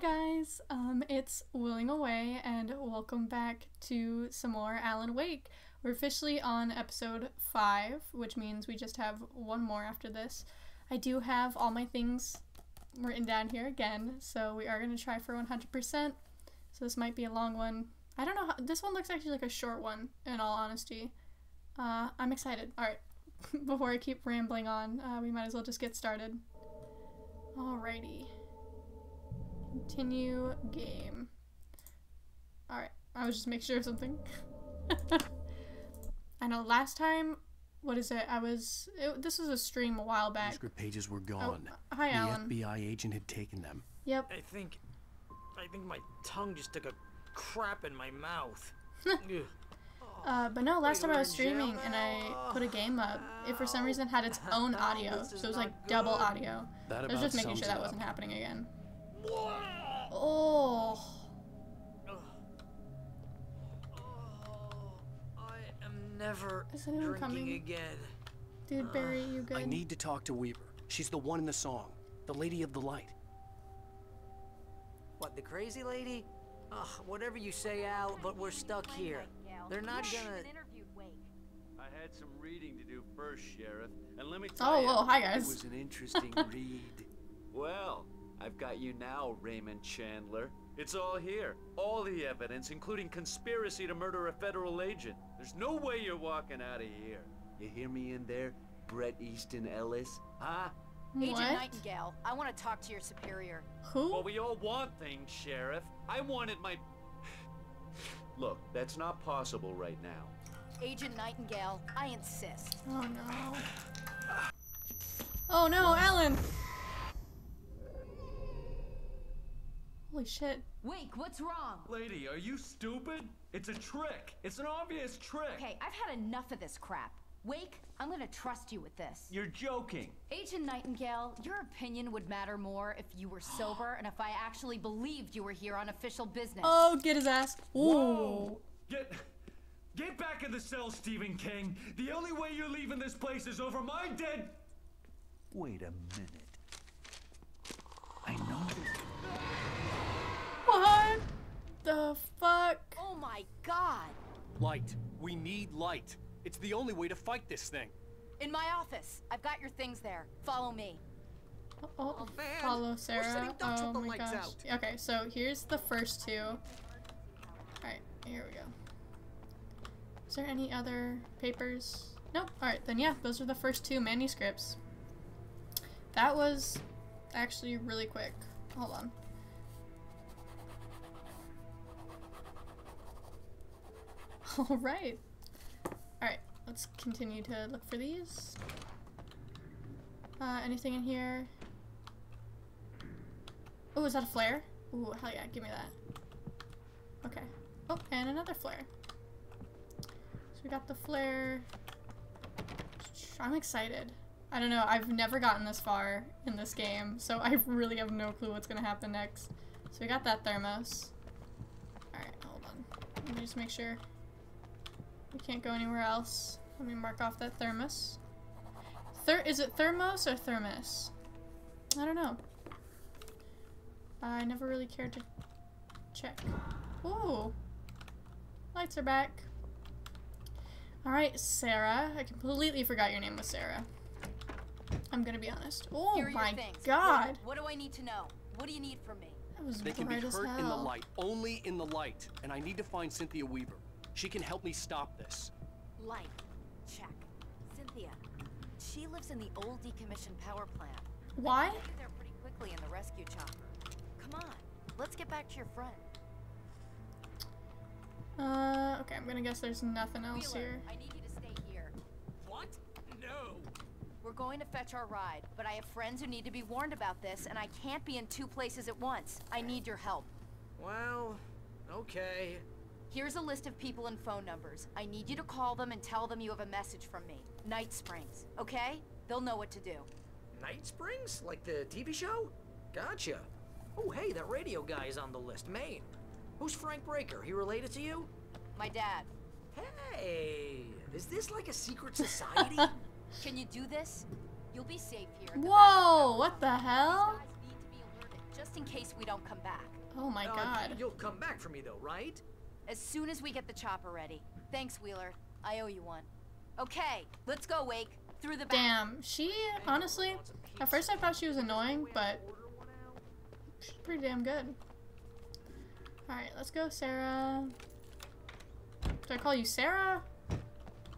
Hi guys, um, it's Willowing Away, and welcome back to some more Alan Wake. We're officially on episode 5, which means we just have one more after this. I do have all my things written down here again, so we are going to try for 100%. So this might be a long one. I don't know how, this one looks actually like a short one, in all honesty. Uh, I'm excited. Alright, before I keep rambling on, uh, we might as well just get started. Alrighty. Continue game. Alright, I was just making sure of something. I know last time, what is it? I was, it, this was a stream a while back. Manuscript pages were gone. Hi, the Alan. FBI agent had taken them. Yep. I think, I think my tongue just took a crap in my mouth. Uh, but no, last time I was streaming and I put a game up, it for some reason had its own audio, so it was like double audio. That I was just making sure that wasn't happening again. Oh, Oh, I am never Is anyone drinking coming? again. dude, Barry, you good? I need to talk to Weaver. She's the one in the song. The Lady of the Light. What, the crazy lady? Ugh, whatever you say, Al, but we're stuck here. They're not gonna... I had some reading to do first, Sheriff, and let me tell Oh, you, whoa, hi it guys. was an interesting read. Well, I've got you now, Raymond Chandler. It's all here. All the evidence, including conspiracy to murder a federal agent. There's no way you're walking out of here. You hear me in there, Bret Easton Ellis? Huh? Agent What? Nightingale, I want to talk to your superior. Who? Well, we all want things, Sheriff. I wanted my... Look, that's not possible right now. Agent Nightingale, I insist. Oh no. Oh no, Alan! Holy shit. Wake, what's wrong? Lady, are you stupid? It's a trick. It's an obvious trick. Okay, I've had enough of this crap. Wake, I'm gonna trust you with this. You're joking. Agent Nightingale, your opinion would matter more if you were sober and if I actually believed you were here on official business. Oh, get his ass. Ooh. Whoa! Get, get back in the cell, Stephen King. The only way you're leaving this place is over my dead. Wait a minute. I know this. What the fuck? Oh my god! Light. We need light. It's the only way to fight this thing. In my office. I've got your things there. Follow me. Oh, oh man, follow Sarah. Oh my gosh. out. Okay, so here's the first two. Alright, here we go. Is there any other papers? Nope. Alright, then yeah, those are the first two manuscripts. That was actually really quick. Hold on. Alright. Alright, let's continue to look for these. Uh, anything in here? Oh, is that a flare? Ooh, hell yeah, give me that. Okay. Oh, and another flare. So we got the flare. I'm excited. I don't know, I've never gotten this far in this game, so I really have no clue what's gonna happen next. So we got that thermos. Alright, hold on. Let me just make sure we can't go anywhere else. Let me mark off that thermos. Ther is it thermos or thermos? I don't know. I never really cared to check. Ooh. Lights are back. Alright, Sarah. I completely forgot your name was Sarah. I'm gonna be honest. Oh Here are your my things. god. What, what do I need to know? What do you need from me? That was They can be bright as hurt hell. in the light. Only in the light. And I need to find Cynthia Weaver. She can help me stop this. Light. Check. Cynthia. She lives in the old decommissioned power plant. Why? I'll get you there pretty quickly in the rescue chopper. Come on. Let's get back to your friend. Uh, okay, I'm gonna guess there's nothing else Wheeler, here. I need you to stay here. What? No. We're going to fetch our ride, but I have friends who need to be warned about this, and I can't be in two places at once. I need your help. Well, okay. Here's a list of people and phone numbers. I need you to call them and tell them you have a message from me. Night Springs, okay? They'll know what to do. Night Springs? Like the TV show? Gotcha. Oh, hey, that radio guy is on the list. Maine. Who's Frank Breaker? He related to you? My dad. Hey, is this like a secret society? Can you do this? You'll be safe here. the Whoa, what the hell? Guys need to be alerted. just in case we don't come back. Oh my Uh, god. You'll come back for me though, right? As soon as we get the chopper ready. Thanks, Wheeler. I owe you one. Okay, let's go, Wake. Through the back. Damn, she honestly, at first I thought she was annoying, but she's pretty damn good. Alright, let's go, Sarah. Do I call you Sarah?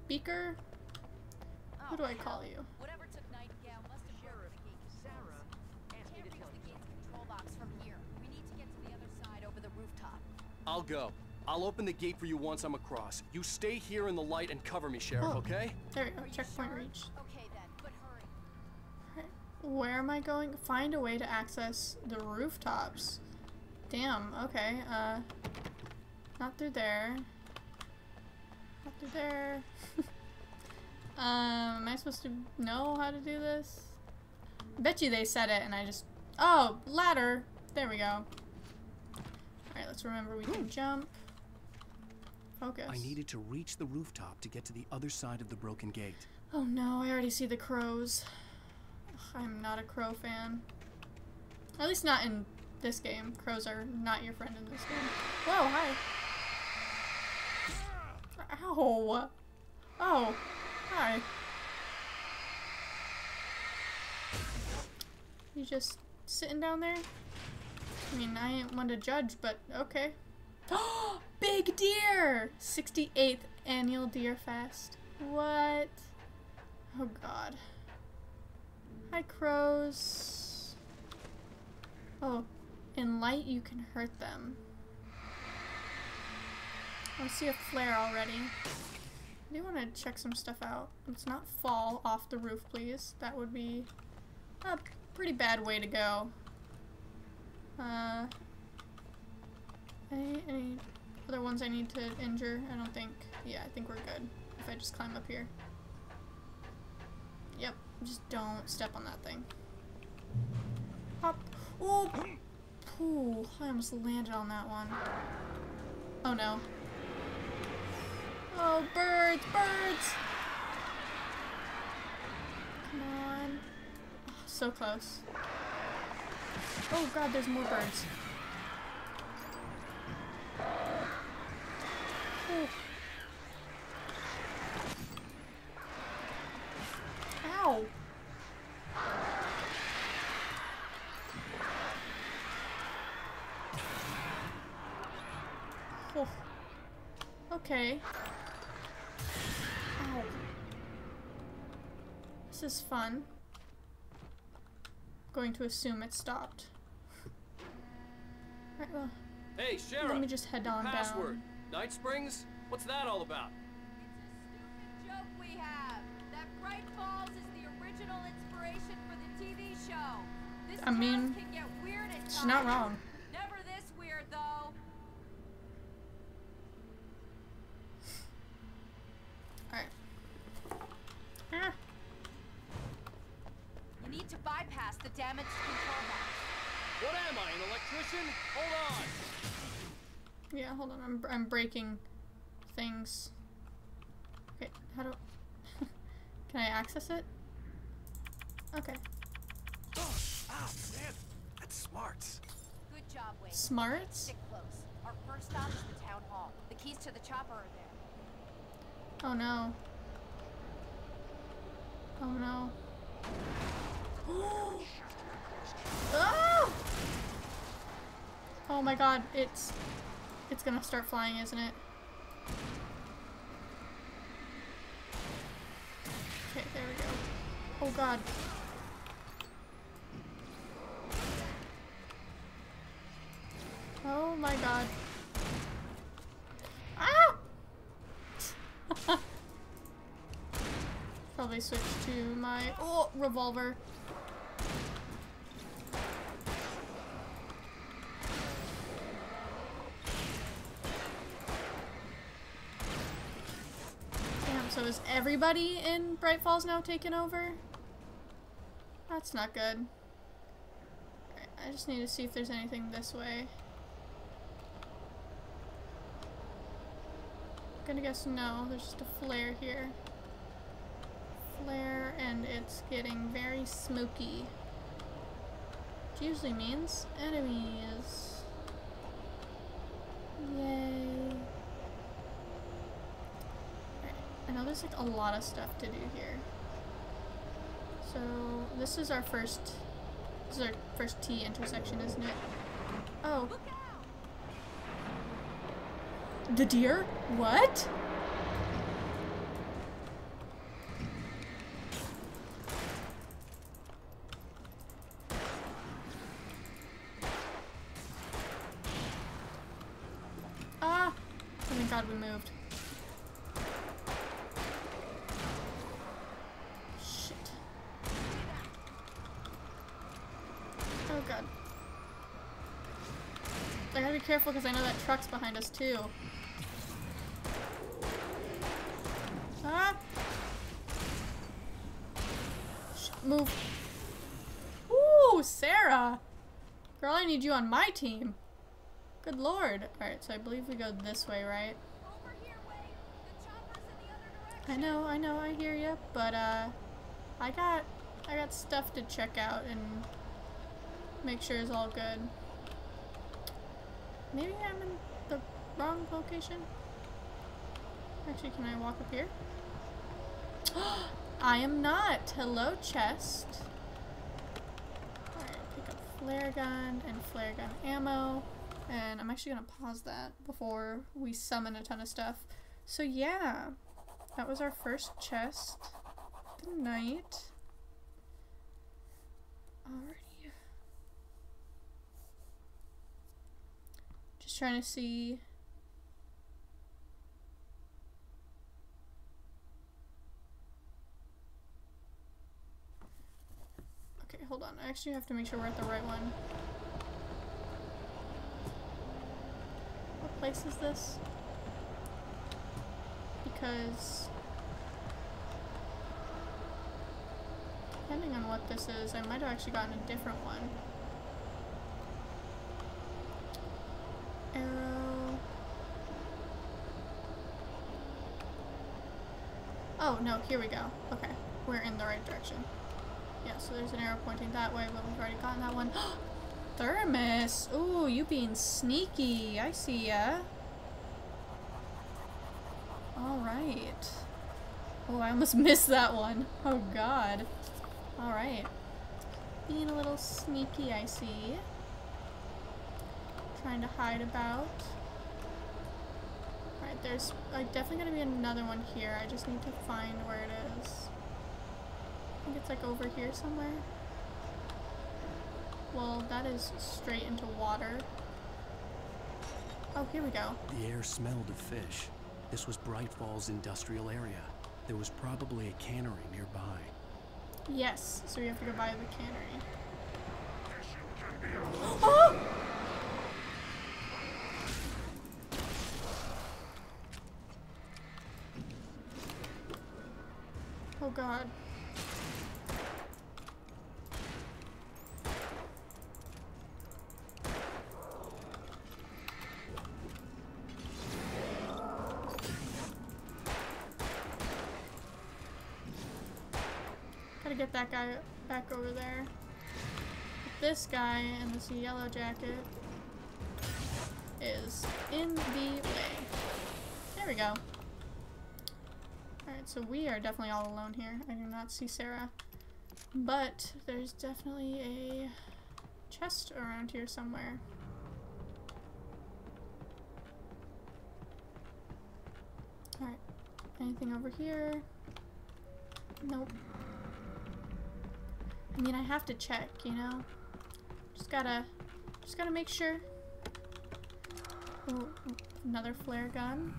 Breaker? Who do I oh, call you? Whatever took Nightingale must have worked the gate. Sarah asked me Can't to reach tell the you. gate's control box from here. We need to get to the other side over the rooftop. I'll go. I'll open the gate for you once I'm across. You stay here in the light and cover me, Sheriff, Oh. okay? There we go, checkpoint sure? reached. Okay then, but hurry. Where am I going? Find a way to access the rooftops. Damn, okay, uh, not through there. Not through there. um, am I supposed to know how to do this? Bet you they said it and I just, oh, ladder. There we go. Alright, let's remember we can jump. Focus. I needed to reach the rooftop to get to the other side of the broken gate. Oh no, I already see the crows. I'm not a crow fan. At least not in this game. Crows are not your friend in this game. Whoa, hi. Ow. Oh, hi. You just sitting down there? I mean, I ain't one to judge, but okay. Big deer! 68th annual deer fest. What? Oh god. Hi, crows. Oh, in light you can hurt them. I see a flare already. I do want to check some stuff out. Let's not fall off the roof, please. That would be a pretty bad way to go. Uh, any, other ones I need to injure? I don't think. Yeah, I think we're good. If I just climb up here. Yep, just don't step on that thing. Hop. Oh! Ooh, I almost landed on that one. Oh no. Oh, birds, birds! Come on. Oh, so close. Oh god, there's more birds. Ow! Oh. Okay. Ow. This is fun. Going to assume it stopped. Right, well, Hey, Sheriff! let me just head on Password. down. Night Springs? What's that all about? It's a stupid joke we have. That Bright Falls is the original inspiration for the TV show. This I mean, can get weird at She's not wrong. Never this weird though. Alright. Ah. You need to bypass the damaged control box. What am I, an electrician? Hold on! Yeah, hold on. I'm, I'm breaking things. Okay, how do... Can I access it? Okay. Oh, ah, man, that's smart. Good job, Wake. Smarts? Stick close. Our first stop is the town hall. The keys to the chopper are there. Oh no. Oh no. oh! oh my god, it's it's gonna start flying, isn't it? Okay, there we go. Oh god. Oh my god. Ah! Probably switch to my oh revolver. Everybody in Bright Falls now taken over? That's not good. Alright, I just need to see if there's anything this way. I'm Gonna guess no, there's just a flare here. Flare, and it's getting very smoky. which usually means enemies. Yay. Alright, I know there's like a lot of stuff to do here. So this is our first this is our first T intersection, isn't it? Oh. The deer? What? Ah! Oh thank god we moved. Shit. Oh god. I gotta be careful because I know that truck's behind us too. Ah! Move. Ooh, Sarah! Girl, I need you on my team. Good lord. Alright, so I believe we go this way, right? I know, I know, I hear you, but uh, I got, I got stuff to check out and make sure it's all good. Maybe I'm in the wrong location? Actually, can I walk up here? I am not! Hello, chest. Alright, pick up flare gun and flare gun ammo. And I'm actually gonna pause that before we summon a ton of stuff. So yeah, that was our first chest. Good night. Alrighty. Just trying to see. Okay, hold on. I actually have to make sure we're at the right one. What place is this? Because depending on what this is, I might have actually gotten a different one. Arrow. Oh, no, here we go. Okay, we're in the right direction. Yeah, so there's an arrow pointing that way, but we've already gotten that one. Thermos! Ooh, you being sneaky. I see ya. Alright. Oh, I almost missed that one. Oh god. Alright. Being a little sneaky, I see. Trying to hide about. Alright, there's like, definitely gonna be another one here. I just need to find where it is. I think it's like over here somewhere. Well, that is straight into water. Oh, here we go. The air smelled of fish. This was Bright Falls industrial area. There was probably a cannery nearby. Yes, so we have to go by the cannery. Oh! Oh god. Gotta get that guy back over there. This guy in this yellow jacket is in the way. There we go. So we are definitely all alone here. I do not see Sarah. But there's definitely a chest around here somewhere. Alright. Anything over here? Nope. I mean, I have to check, you know? Just gotta, just gotta make sure. Ooh, another flare gun.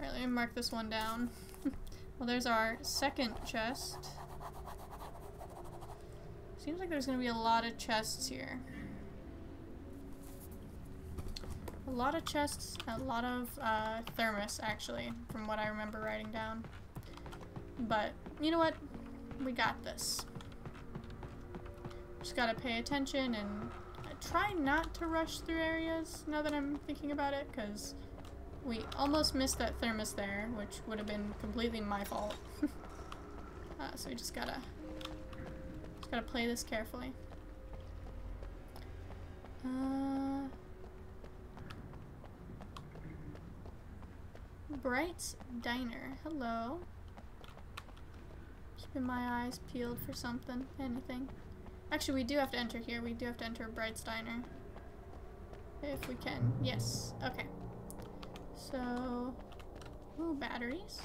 Alright, let me mark this one down. Well, there's our second chest. Seems like there's gonna be a lot of chests here. A lot of chests, a lot of uh, thermos, actually, from what I remember writing down. But, you know what? We got this. Just gotta pay attention and try not to rush through areas now that I'm thinking about it, because we almost missed that thermos there, which would have been completely my fault. uh, so we just gotta, just gotta play this carefully. Uh, Bright's Diner. Hello. Keeping my eyes peeled for something. Anything. Actually, we do have to enter here. We do have to enter Bright's Diner. If we can. Yes. Okay. So... Ooh, batteries.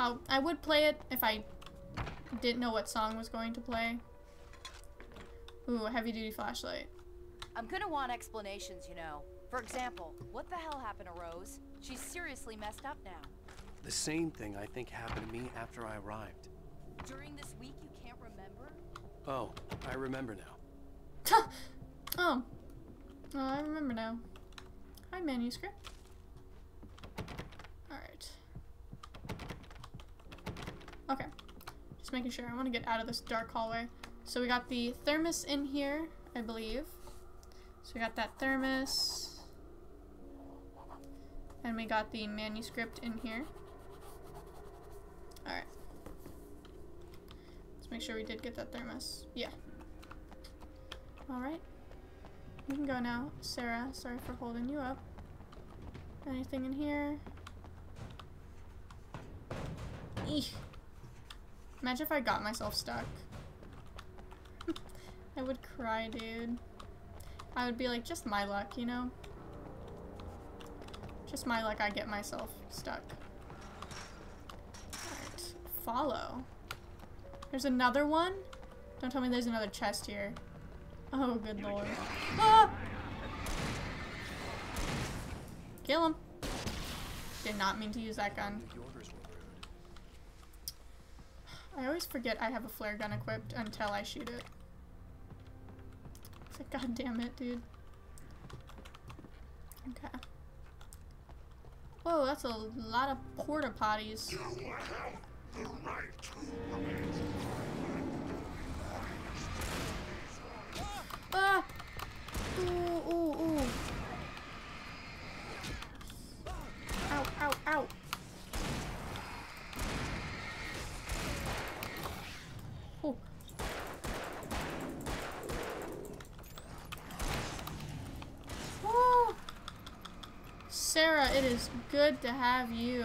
Oh, I would play it if I didn't know what song was going to play. Ooh, a heavy duty flashlight. I'm gonna want explanations, you know. For example, what the hell happened to Rose? She's seriously messed up now. The same thing I think happened to me after I arrived. During this week, you can't remember? Oh, I remember now. oh. oh, I remember now. Hi, manuscript. Alright. Okay. Just making sure. I want to get out of this dark hallway. So we got the thermos in here, I believe. So we got that thermos. And we got the manuscript in here. Alright. Let's make sure we did get that thermos. Yeah. Alright. We can go now. Sarah, sorry for holding you up. Anything in here? Eek. Imagine if I got myself stuck. I would cry, dude. I would be like, just my luck, you know? Just my luck I get myself stuck. Alright. Follow. There's another one? Don't tell me there's another chest here. Oh, good lord. Ah! Kill him. Did not mean to use that gun. The orders were rude. I always forget I have a flare gun equipped until I shoot it. It's like, god damn it, dude. Okay. Whoa, that's a lot of porta potties. Ah! Ooh, ooh, ooh. Ow, ow, ow. Sarah, it is good to have you.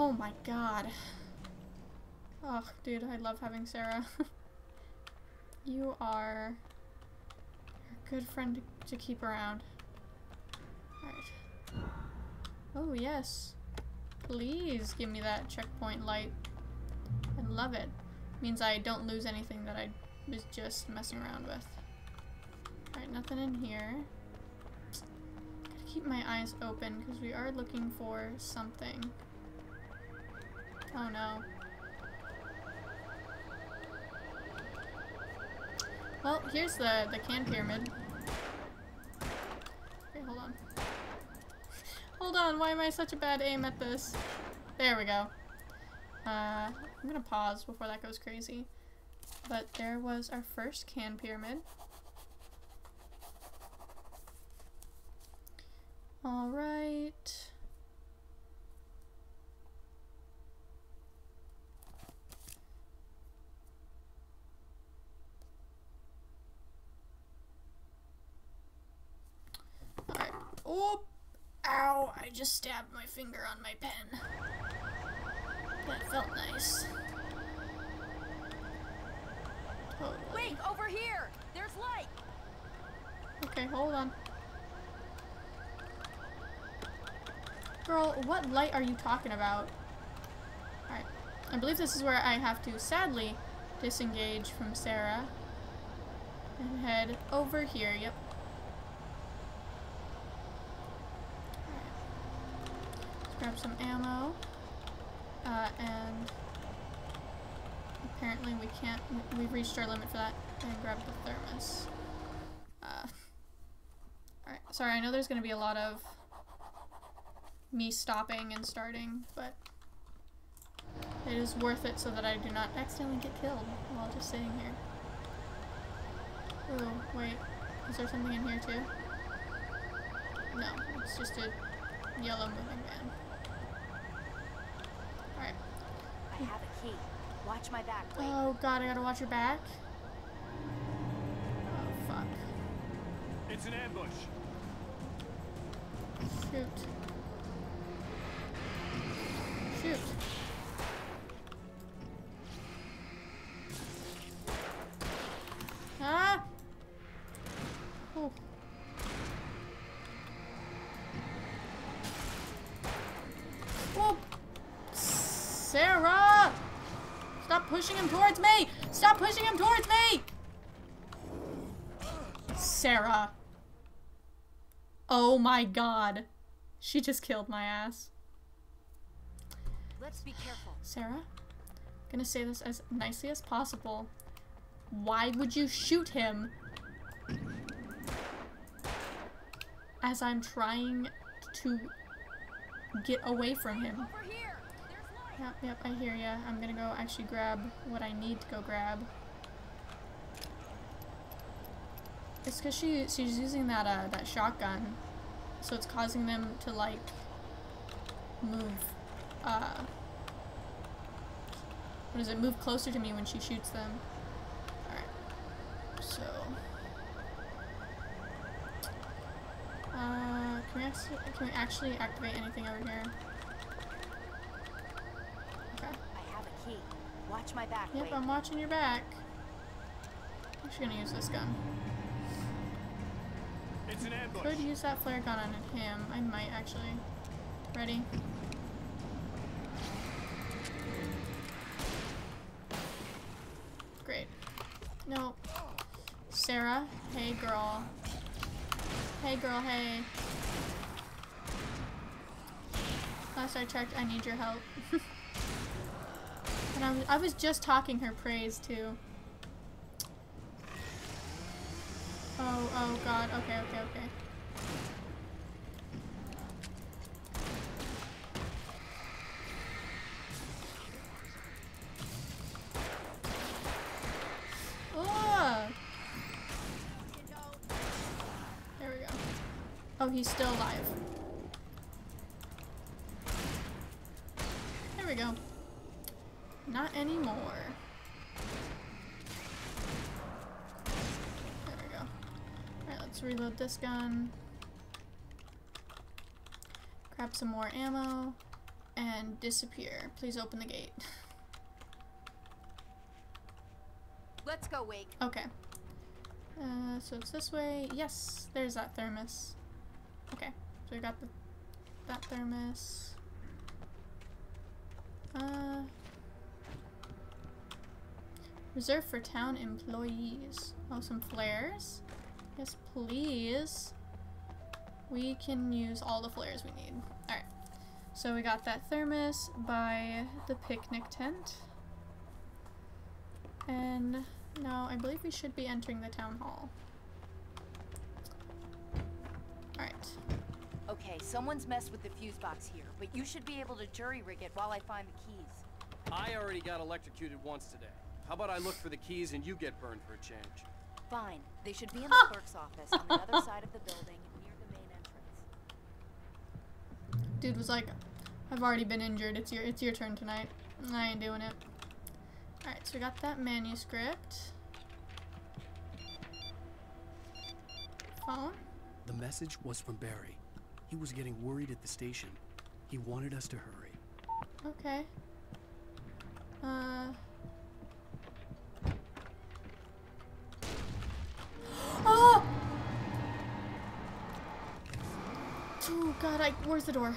Oh my god. Oh, dude, I love having Sarah. you are a good friend to, keep around. Alright. Oh, yes. Please give me that checkpoint light. I love it. Means I don't lose anything that I was just messing around with. Alright, nothing in here. Gotta keep my eyes open because we are looking for something. Oh no. Well, here's the, the can pyramid. Okay, hold on. Hold on, why am I such a bad aim at this? There we go. Uh, I'm gonna pause before that goes crazy. But there was our first can pyramid. Alright. Alright. Oh! Ow! I just stabbed my finger on my pen. That felt nice. Totally. Wait, over here! There's light! Okay, hold on. Girl, what light are you talking about? Alright. I believe this is where I have to sadly disengage from Sarah. And head over here, yep. Alright. Let's grab some ammo. Uh, and apparently we can't, we- we've reached our limit for that. And grab the thermos. Uh, Alright, sorry, I know there's gonna be a lot of me stopping and starting, but it is worth it so that I do not accidentally get killed while just sitting here. Oh, wait. Is there something in here too? No, it's just a yellow moving van. Alright. I have a key. Watch my back, Wake. Oh god, I gotta watch your back. Oh fuck. It's an ambush. Shoot. Shoot. Pushing him towards me! Sarah. Oh my god. She just killed my ass. Let's be careful. Sarah, I'm gonna say this as nicely as possible. Why would you shoot him? As I'm trying to get away from him. Yep, yep, I hear ya. I'm gonna go actually grab what I need to go grab. It's because she she's using that uh that shotgun, so it's causing them to like move. Uh, what is it? Move closer to me when she shoots them. All right. So. Uh, can we actually can we actually activate anything over here? Okay. I have a key. Watch my back, Yep, Wake. I'm watching your back. I'm just gonna use this gun. Could use that flare gun on him. I might actually. Ready? Great. No. Sarah, hey girl. Hey girl, hey. Last I checked, I need your help. and I was, I was just talking her praise too. Oh god, okay, okay, okay. Ah! There we go. Oh, he's still alive. There we go. Not anymore. There we go. Alright, this gun. Grab some more ammo. And disappear. Please open the gate. Let's go, Wake. Okay. Uh, so it's this way. Yes, there's that thermos. Okay, so we got the that thermos. Uh, reserved for town employees. Oh, some flares. Yes, please. We can use all the flares we need. All right. So we got that thermos by the picnic tent. And now I believe we should be entering the town hall. Alright. Okay, someone's messed with the fuse box here, but you should be able to jury rig it while I find the keys. I already got electrocuted once today. How about I look for the keys and you get burned for a change? Fine. They should be in the clerk's office on the other side of the building near the main entrance. Dude was like, I've already been injured. It's your it's your turn tonight. I ain't doing it. Alright, so we got that manuscript. Phone. The message was from Barry. He was getting worried at the station. He wanted us to hurry. Okay. Uh. Oh! Oh god, I where's the door?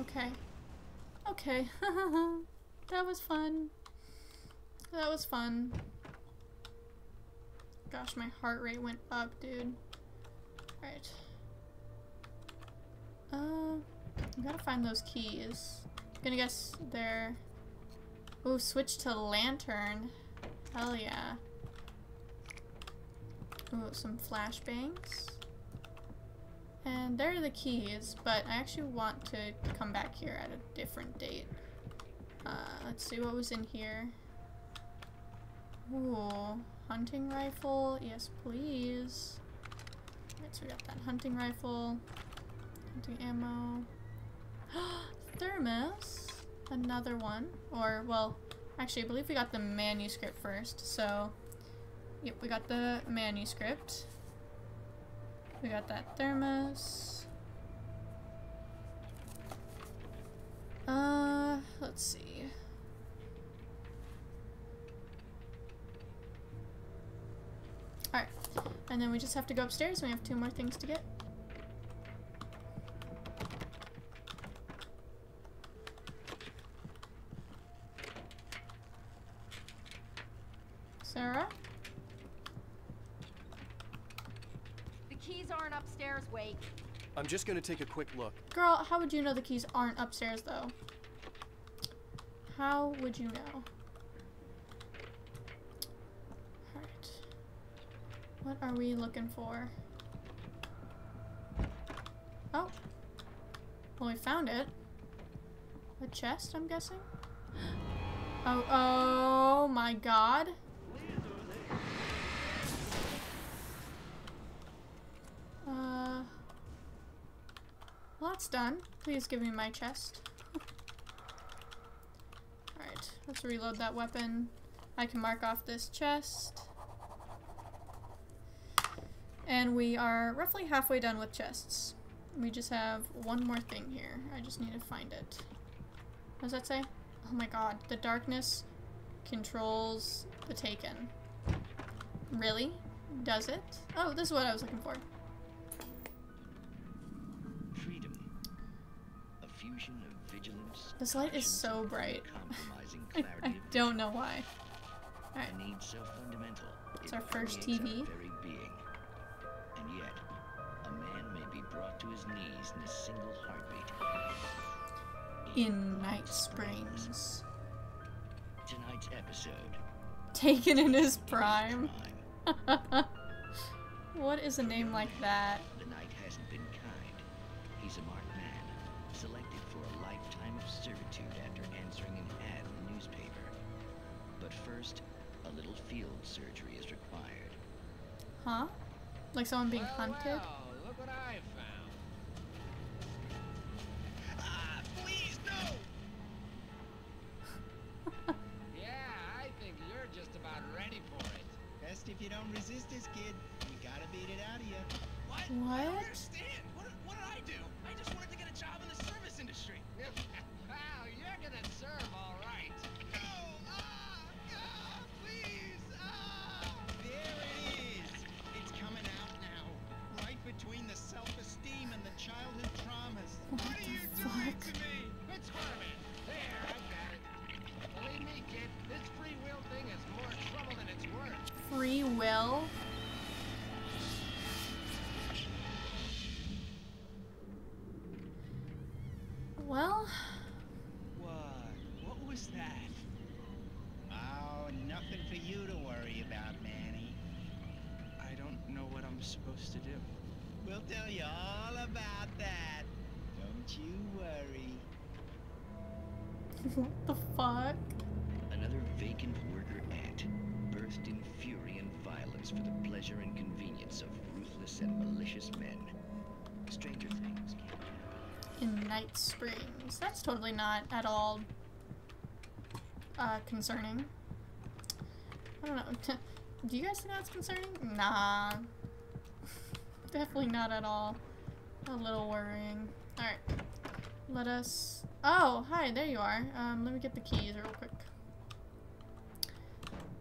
Okay. Okay. that was fun. That was fun. Gosh, my heart rate went up, dude. Right. Uh, I gotta find those keys. I'm gonna guess they're. Ooh, switch to lantern. Hell yeah. Ooh, some flashbangs. And there are the keys, but I actually want to come back here at a different date. Uh, let's see what was in here. Ooh, hunting rifle. Yes, please. Alright, so we got that hunting rifle. Hunting ammo. Thermos. Another one. Or, well, actually, I believe we got the manuscript first. So, yep, we got the manuscript. We got that thermos. Uh, let's see. Alright, and then we just have to go upstairs we have two more things to get. Sarah? The keys aren't upstairs, Wake. I'm just gonna take a quick look. Girl, how would you know the keys aren't upstairs though? How would you know? Alright. What are we looking for? Oh. Well, we found it. A chest, I'm guessing? Oh, oh my god. Uh. Well, that's done. Please give me my chest. Alright, let's reload that weapon. I can mark off this chest. And we are roughly halfway done with chests. We just have one more thing here. I just need to find it. What does that say? Oh my god, the darkness controls the taken. Really? Does it? Oh, this is what I was looking for. Fusion of vigilance. This light is so bright. I, clarity I don't know why. Alright. Need so fundamental. It's it our first our TV. very being. And yet, a man may be brought to his knees in a single heartbeat. In Night Springs. Tonight's episode. Taken in his prime. what is a name like that? The night hasn't been kind. He's a marked first, a little field surgery is required. Huh? Like someone being hunted? look what I found. Ah, please no! yeah, I think you're just about ready for it. Best if you don't resist this, kid. We gotta beat it out of you. What? What? I understand. What, what Night Springs. That's totally not at all uh, concerning. I don't know. Do you guys think that's concerning? Nah. Definitely not at all. A little worrying. Alright. Let us... Oh, hi, there you are. Um, let me get the keys real quick.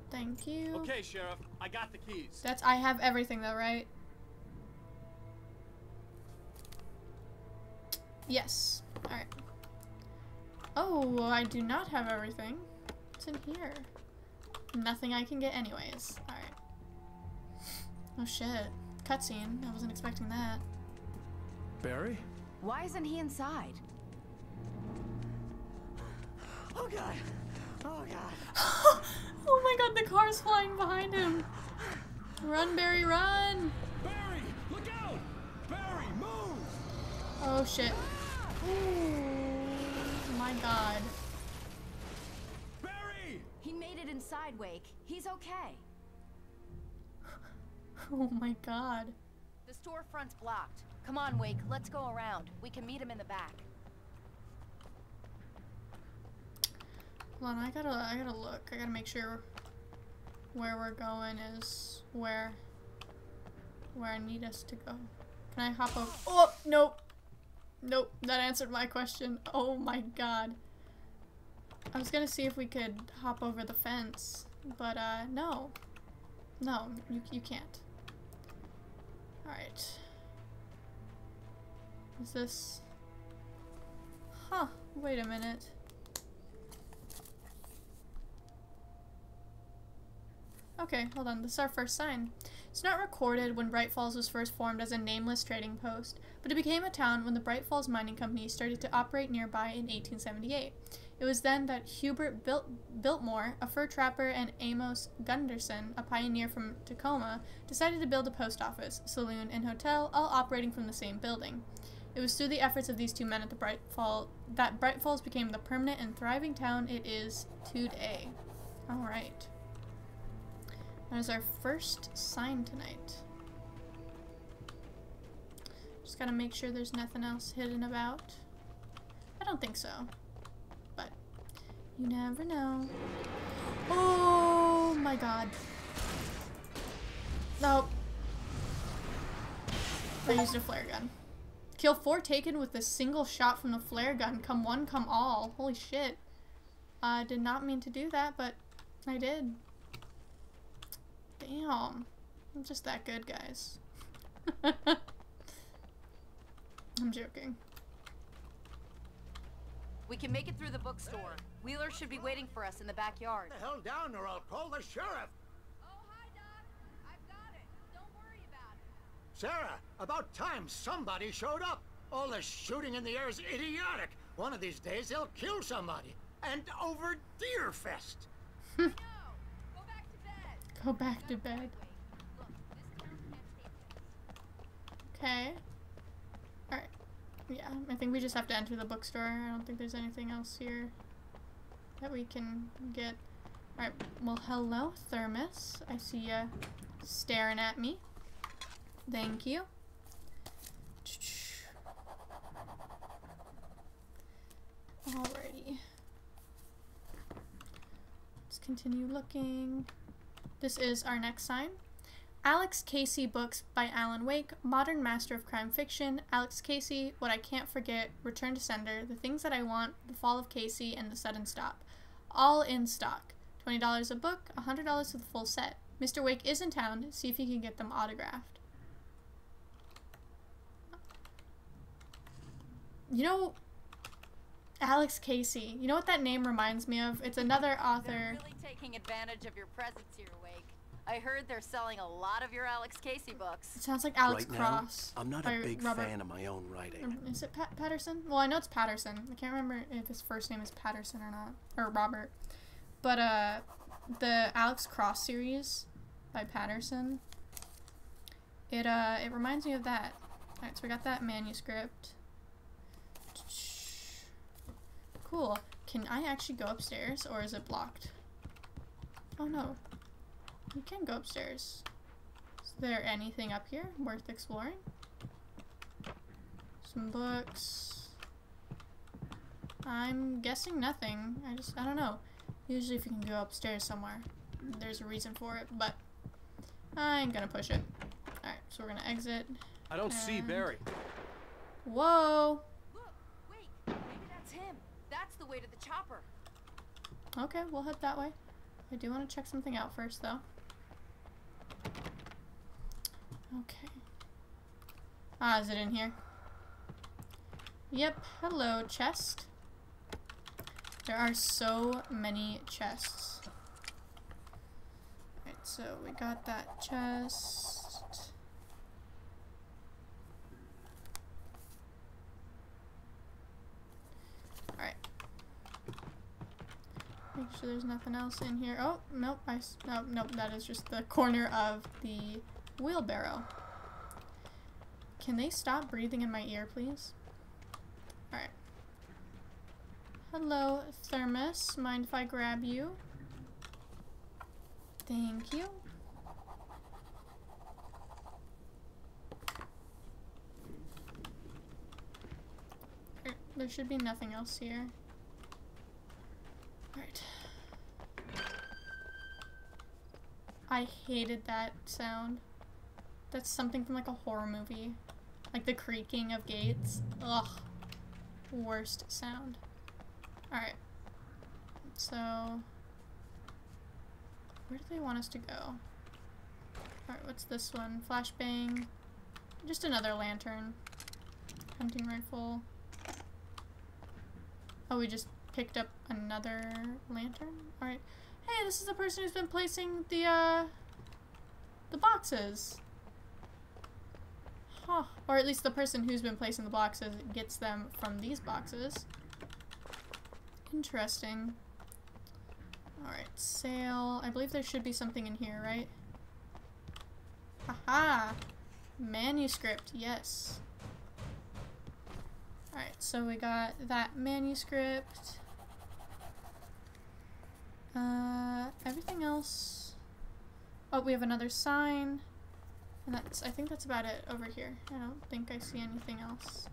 Thank you. Okay, Sheriff, I got the keys. That's... I have everything though, right? Yes. Alright. Oh, I do not have everything. What's in here? Nothing I can get anyways. Alright. Oh shit. Cutscene. I wasn't expecting that. Barry? Why isn't he inside? Oh god. Oh god. oh my god, the car's flying behind him. Run, Barry, run! Barry! Look out! Barry, move! Oh shit. Ooh, my god. Barry! He made it inside, Wake. He's okay. Oh my god. The storefront's blocked. Come on, Wake, let's go around. We can meet him in the back. Hold on, I gotta, I gotta look. I gotta make sure where we're going is where, where I need us to go. Can I hop over? Oh, nope. Nope, that answered my question. Oh my god. I was gonna see if we could hop over the fence, but uh, no. No, you, you can't. Alright. Is this... Huh, wait a minute. Okay, hold on. This is our first sign. It's not recorded when Bright Falls was first formed as a nameless trading post, but it became a town when the Bright Falls Mining Company started to operate nearby in 1878. It was then that Hubert Bil Biltmore, a fur trapper, and Amos Gunderson, a pioneer from Tacoma, decided to build a post office, saloon, and hotel, all operating from the same building. It was through the efforts of these two men at the Bright Fall that Bright Falls became the permanent and thriving town it is today. All right. That is our first sign tonight. Just gotta make sure there's nothing else hidden about. I don't think so. But you never know. Oh my god. Nope. I used a flare gun. Kill four taken with a single shot from the flare gun. Come one, come all. Holy shit. I uh, did not mean to do that, but I did. Damn. I'm just that good, guys. I'm joking. We can make it through the bookstore. Wheeler should be waiting for us in the backyard. The hell down or I'll call the sheriff. Oh, hi, Doc. I've got it. Don't worry about it. Sarah, about time somebody showed up. All the shooting in the air is idiotic. One of these days they'll kill somebody. And over Deerfest. Go back to bed. Okay. Alright. Yeah, I think we just have to enter the bookstore. I don't think there's anything else here that we can get. Alright, well hello, Thermos. I see you staring at me. Thank you. Alrighty. Let's continue looking. This is our next sign. Alex Casey books by Alan Wake, modern master of crime fiction. Alex Casey, What I Can't Forget, Return to Sender, The Things That I Want, The Fall of Casey, and The Sudden Stop. All in stock. $20 a book, $100 for the full set. Mr. Wake is in town. See if he can get them autographed. You know, Alex Casey. You know what that name reminds me of? It's another author. They're really taking advantage of your presence here, Wake. I heard they're selling a lot of your Alex Casey books. It sounds like Alex right Cross. Now, I'm not a big Robert. fan of my own writing. Is it Pat Patterson? Well, I know it's Patterson. I can't remember if his first name is Patterson or not, or Robert. But uh, the Alex Cross series by Patterson. It uh, it reminds me of that. All right, so we got that manuscript. Cool. Can I actually go upstairs or is it blocked? Oh no. You can go upstairs. Is there anything up here worth exploring? Some books. I'm guessing nothing. I just, I don't know. Usually if you can go upstairs somewhere, there's a reason for it, but I ain't gonna push it. Alright, so we're gonna exit. I don't see Barry. Whoa! Look, wait, maybe that's him. That's the way to the chopper. Okay, we'll head that way. I do want to check something out first, though. Okay. Ah, is it in here? Yep. Hello, chest. There are so many chests. Alright, so we got that chest. Alright. Make sure there's nothing else in here. Oh, nope. I, nope, oh, nope. That is just the corner of the wheelbarrow. Can they stop breathing in my ear, please? Alright. Hello, Thermos. Mind if I grab you? Thank you. Er, there should be nothing else here. Alright. I hated that sound. That's something from like a horror movie. Like the creaking of gates. Ugh. Worst sound. Alright. So... Where do they want us to go? Alright, what's this one? Flashbang. Just another lantern. Hunting rifle. Oh, we just picked up another lantern? Alright. Hey, this is the person who's been placing the, uh... The boxes. Huh. Or at least the person who's been placing the boxes gets them from these boxes. Interesting. Alright, sale. I believe there should be something in here, right? Haha! Manuscript, yes. Alright, so we got that manuscript. Uh, everything else... Oh, we have another sign. And that's, I think that's about it over here. I don't think I see anything else.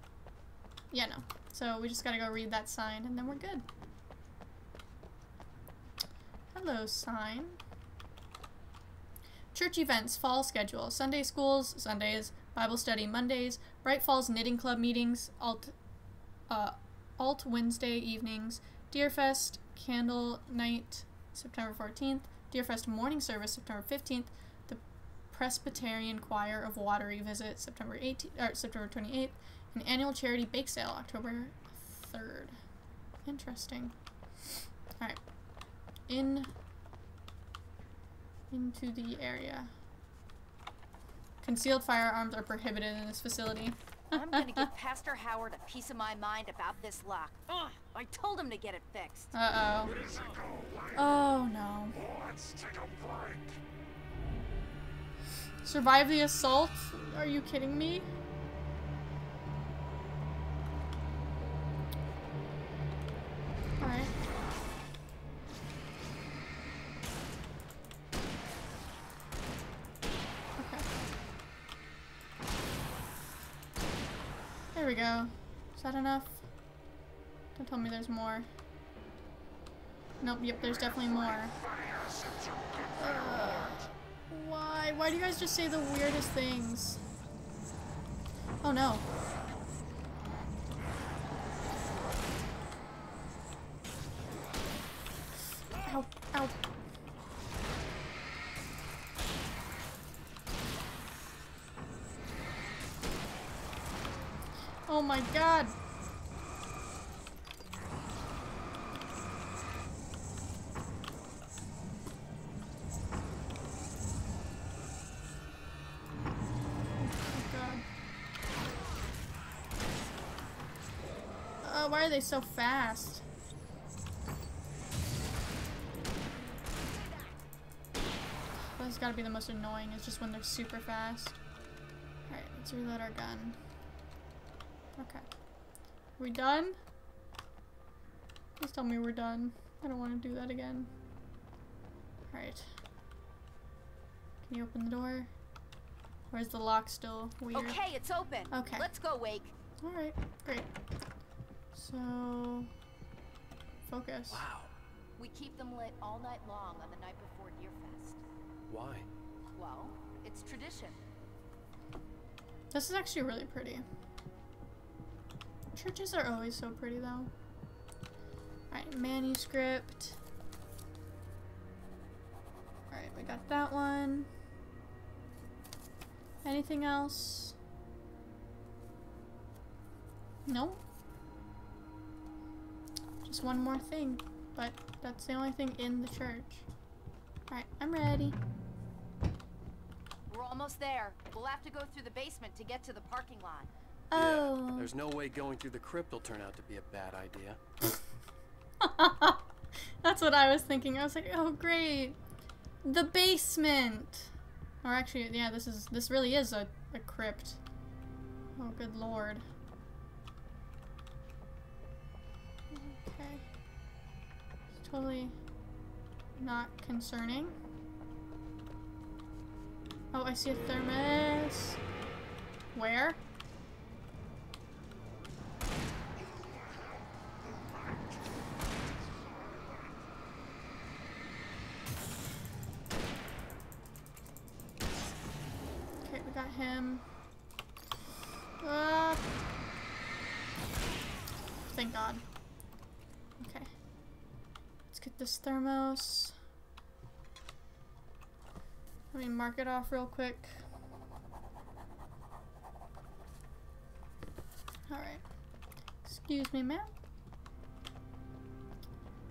Yeah, no. So we just gotta go read that sign and then we're good. Hello, sign. Church events, fall schedule. Sunday schools, Sundays. Bible study, Mondays. Bright Falls Knitting Club meetings, alt, uh, alt Wednesday evenings. Deerfest, candle night, September 14th. Deerfest morning service, September 15th. The Presbyterian Choir of Watery visit, September 18th, or September 28th. An annual charity bake sale, October 3rd. Interesting. Alright in into the area. Concealed firearms are prohibited in this facility. I'm gonna give Pastor Howard a piece of my mind about this lock. Ugh, I told him to get it fixed. Uh-oh. Oh, no. Survive the assault? Are you kidding me? Alright. There we go. Is that enough? Don't tell me there's more. Nope, yep, there's definitely more. Uh, why? Why do you guys just say the weirdest things? Oh no. Ow, ow. Oh my god. Oh, why are they so fast? That's gotta be the most annoying, it's just when they're super fast. Alright, let's reload our gun. Okay. Are we done? Please tell me we're done. I don't want to do that again. Alright. Can you open the door? Or is the lock still weird? Okay, it's open. Okay. Let's go, Wake. Alright, great. So... Focus. Wow. We keep them lit all night long on the night before Deerfest. Why? Well, it's tradition. This is actually really pretty. Churches are always so pretty though. Alright, manuscript. Alright, we got that one. Anything else? No? Just one more thing, but that's the only thing in the church. Alright, I'm ready. We're almost there. We'll have to go through the basement to get to the parking lot. Oh. Yeah, there's no way going through the crypt will turn out to be a bad idea. That's what I was thinking. I was like, oh great. The basement. Or actually, yeah, this is this really is a, a crypt. Oh good lord. Totally not concerning. Oh, I see a thermos. Where? got him. Uh, thank God. Okay. Let's get thermos. Let me mark it off real quick. Alright. Excuse me, ma'am.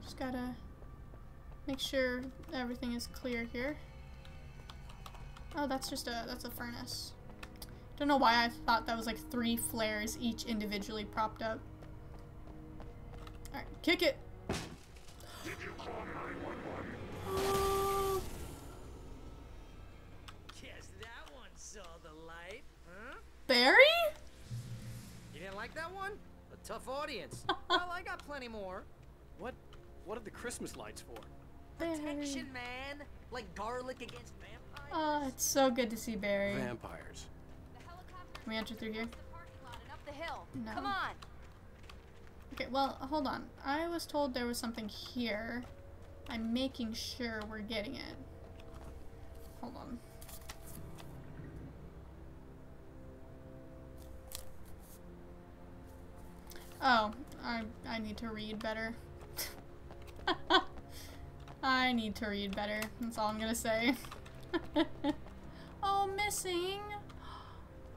Just gotta make sure everything is clear here. Oh, that's just a, that's a furnace. Don't know why I thought that was like three flares each individually propped up. Alright, kick it! Barry? You didn't like that one? A tough audience. well, I got plenty more. What? What are the Christmas lights for? Protection, man. Like garlic against vampires. Oh, it's so good to see Barry. Vampires. Can we enter through here? Up the hill. No. Come on. Okay, well, hold on. I was told there was something here. I'm making sure we're getting it. Hold on. Oh, I I need to read better. I need to read better. That's all I'm gonna say. oh, missing.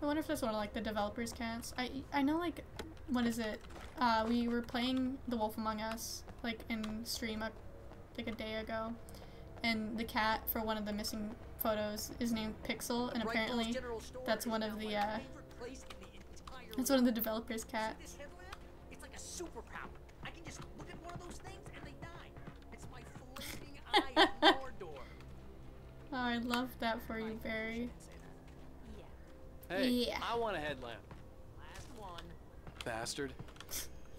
I wonder if that's one of like the developers' cats. I I know like what is it? Uh, we were playing The Wolf Among Us like in stream a, like a day ago, and the cat for one of the missing photos is named Pixel, and apparently that's one of the uh, that's one of the developers' cats. It's like a superpower. I can just look at one of those things and they die. It's my flaming eye at your. Oh, I love that for you, Barry. Hey, Yeah. I want a headlamp. Last one. Bastard.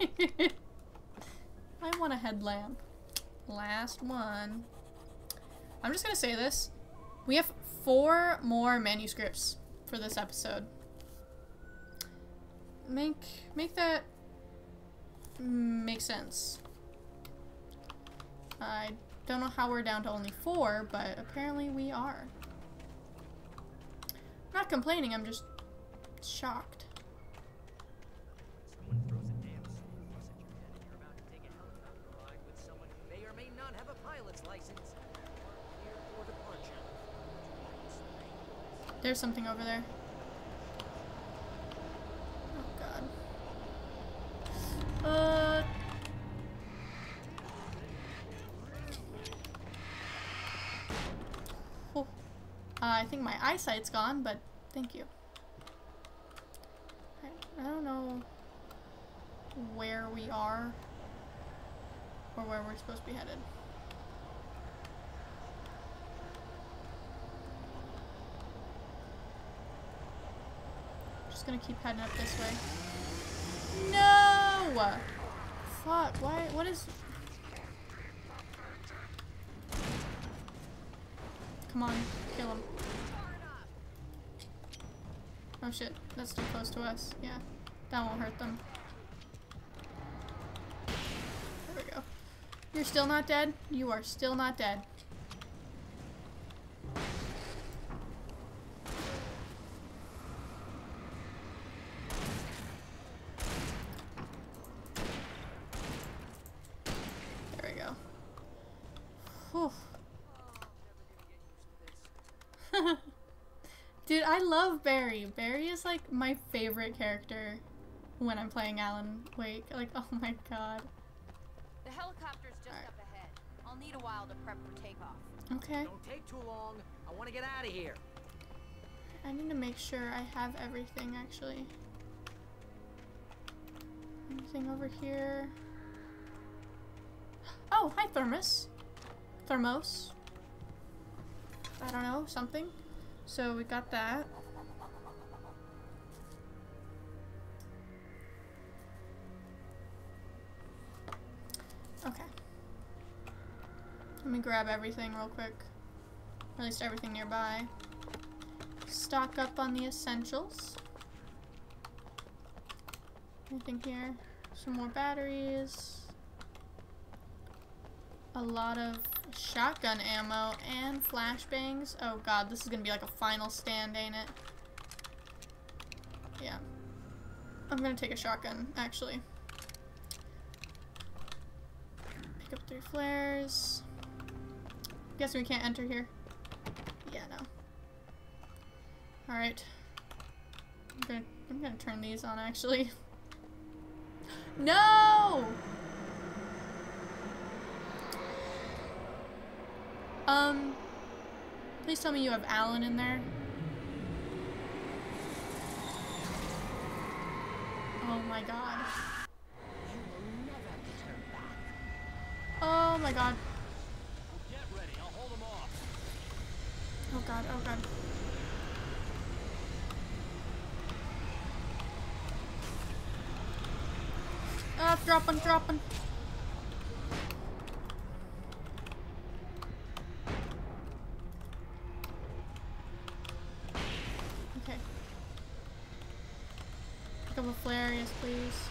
I want a headlamp. Last one. I'm just gonna say this. We have four more manuscripts for this episode. Make make that make sense. I don't know how we're down to only four, but apparently we are. I'm not complaining, I'm just shocked. Someone throws a damn school bus at your head and you're about to take a helicopter ride with someone who may or may not have a pilot's license. Clear for departure. There's something over there. Oh god. Uh. Oh. Uh, I think my eyesight's gone, but thank you. I, I don't know where we are or where we're supposed to be headed. Just gonna keep heading up this way. No! Fuck, why, what is... Come on, kill him. Oh shit, that's too close to us. Yeah, that won't hurt them. There we go. You're still not dead? You are still not dead. There we go. Whew. Dude, I love Barry. Barry is like my favorite character when I'm playing Alan Wake. Like, oh my god. The helicopter's just up ahead. I'll need a while to prep for takeoff. Okay. Don't take too long. I want to get out of here. I need to make sure I have everything actually. Anything over here? Oh, hi Thermos. Thermos. I don't know, something. So we got that. Okay. Let me grab everything real quick. Or at least everything nearby. Stock up on the essentials. Anything here? Some more batteries. A lot of shotgun ammo and flashbangs. Oh god, this is gonna be like a final stand, ain't it? Yeah. I'm gonna take a shotgun, actually. Pick up three flares. Guess we can't enter here. Yeah, no. Alright. I'm gonna I'm gonna turn these on actually. No! Um please tell me you have Alan in there. Oh my god. Oh my god. Get ready, I'll hold them off. Oh god, oh god. Ah, dropping, dropping. Okay. Pick up a flare, yes please.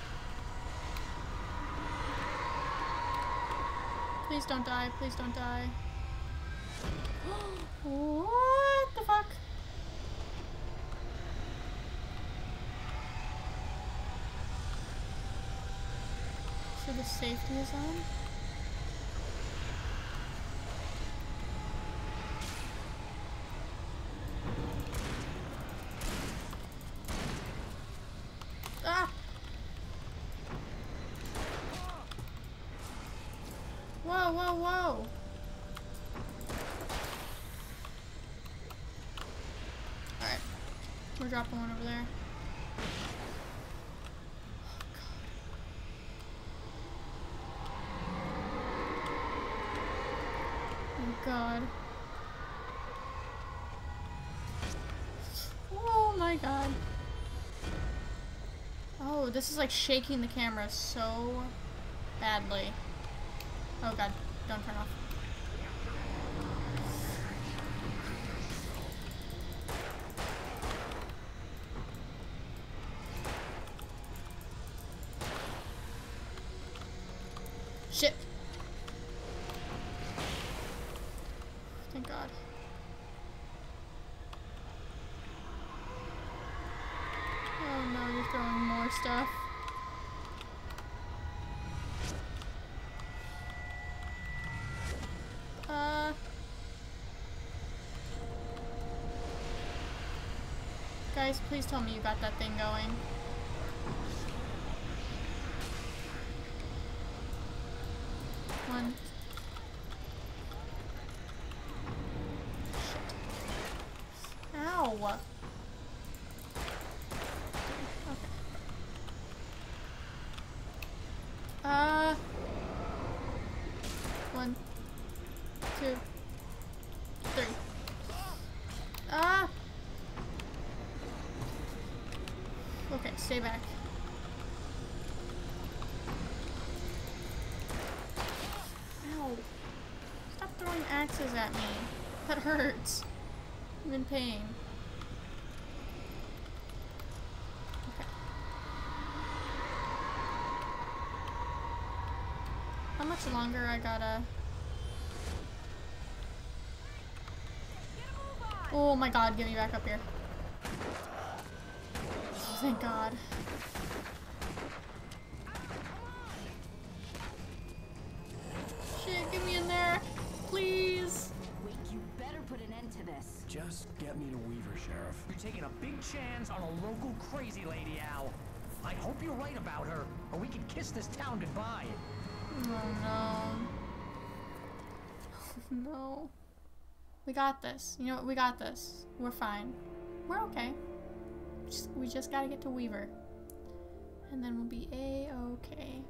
Please don't die, please don't die. what the fuck? So the safety is on? Ah! Whoa, whoa, whoa! Alright. We're dropping one over there. Oh, oh god. Oh my god. Oh, this is like shaking the camera so badly. Oh god, don't turn off. Guys, please tell me you got that thing going. One. Shit. Ow! Okay. Uh. One, two, three. Ah! Okay, stay back. Ow. Stop axes at me. That hurts. I'm in pain. Okay. How much longer I gotta... Oh my god, get me back up here. Oh, thank god. Just get me to Weaver, Sheriff. You're taking a big chance on a local crazy lady, Al. I hope you're right about her, or we can kiss this town goodbye. Oh no. no. We got this. You know what? We got this. We're fine. We're okay. Just, we just gotta get to Weaver. And then we'll be a-okay.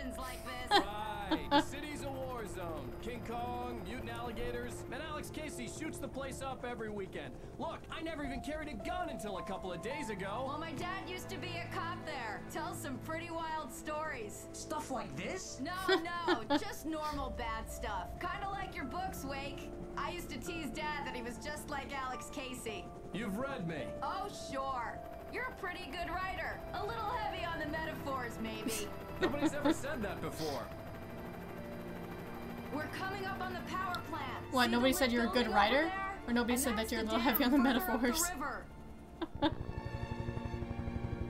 Situations like this. Right, the city's a war zone. King Kong, mutant alligators, and Alex Casey shoots the place up every weekend. Look, I never even carried a gun until a couple of days ago. Well, my dad used to be a cop there. Tells some pretty wild stories. Stuff like this? No, no, just normal bad stuff. Kind of like your books, Wake. I used to tease Dad that he was just like Alex Casey. You've read me. Oh, sure. You're a pretty good writer. A little heavy on the metaphors, maybe. Nobody's ever said that before. We're coming up on the power plant. What, See nobody said you're a good building writer? Or nobody And said that you're a little heavy on the further up the metaphors?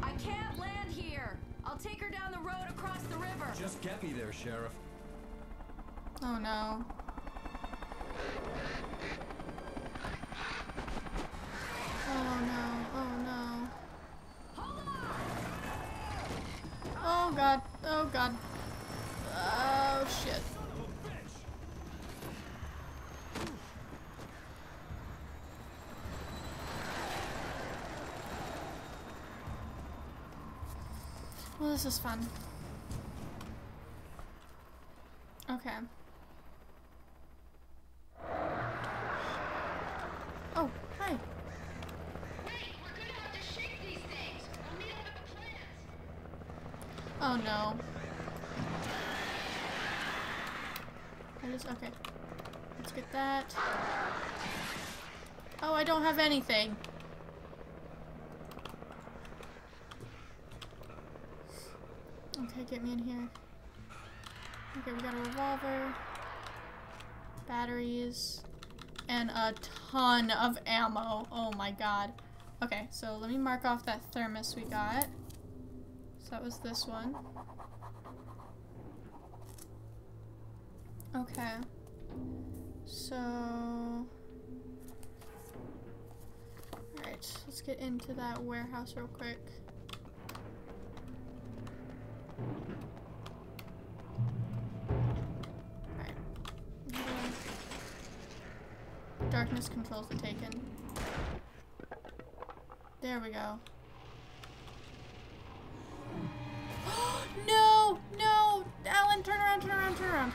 I can't land here. I'll take her down the road across the river. Just get me there, Sheriff. Oh no. Oh no, oh no. Oh god, oh god. Oh shit. Well, this is fun. Okay. Oh, Oh no. I just, okay. Let's get that. Oh, I don't have anything. Okay, get me in here. Okay, we got a revolver, batteries, and a ton of ammo. Oh my god. Okay, so let me mark off that thermos we got. So that was this one. Okay. So... Alright, let's get into that warehouse real quick. Alright. Darkness controls the taken. There we go. No! Alan, turn around, turn around, turn around.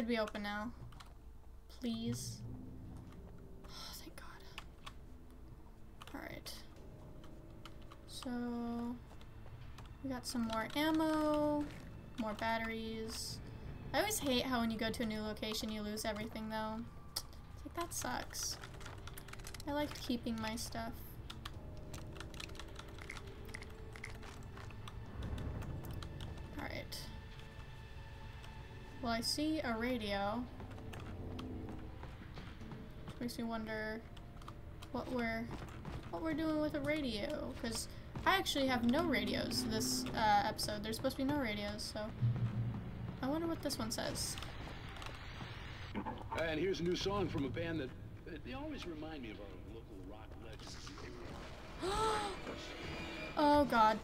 Should be open now. Please. Oh, thank God. Alright. So, we got some more ammo, more batteries. I always hate how when you go to a new location you lose everything though. It's like, that sucks. I like keeping my stuff. Alright. Well, I see a radio. Which makes me wonder what we're what we're doing with a radio. Because I actually have no radios this uh, episode. There's supposed to be no radios, so I wonder what this one says. And here's a new song from a band that they always remind me of our local rock legends. oh god.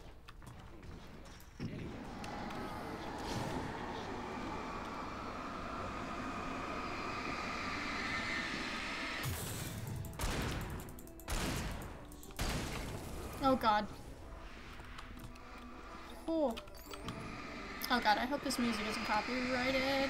Oh god. Oh. Oh god, I hope this music isn't copyrighted.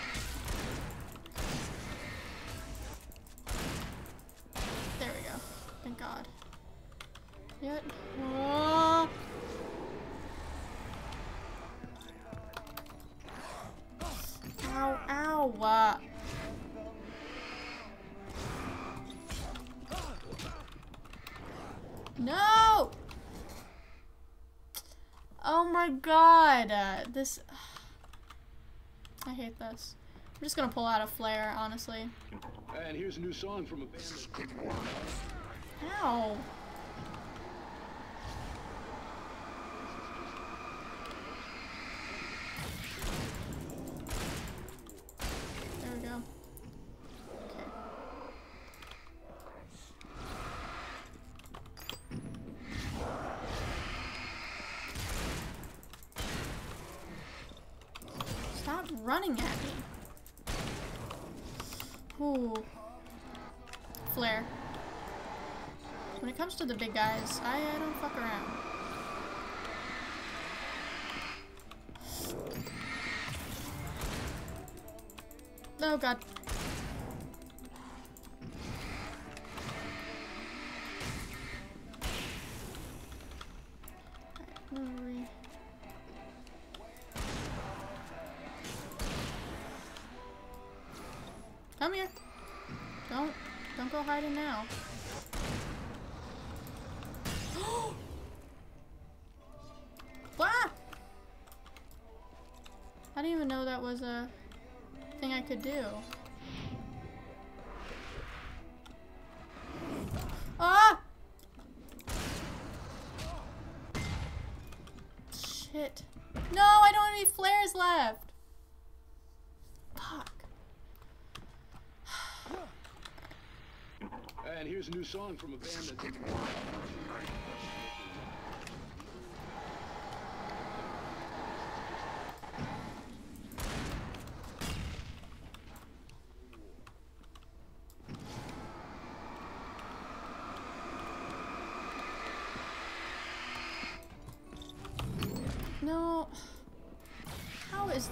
This. I hate this. I'm just gonna pull out a flare, honestly. And here's a new song from a band that... Ow. stop running at me. Ooh. Flare. When it comes to the big guys, I, I don't fuck around. Oh god. Was a thing I could do. Ah! Shit. No, I don't have any flares left. And here's a new song from a band that.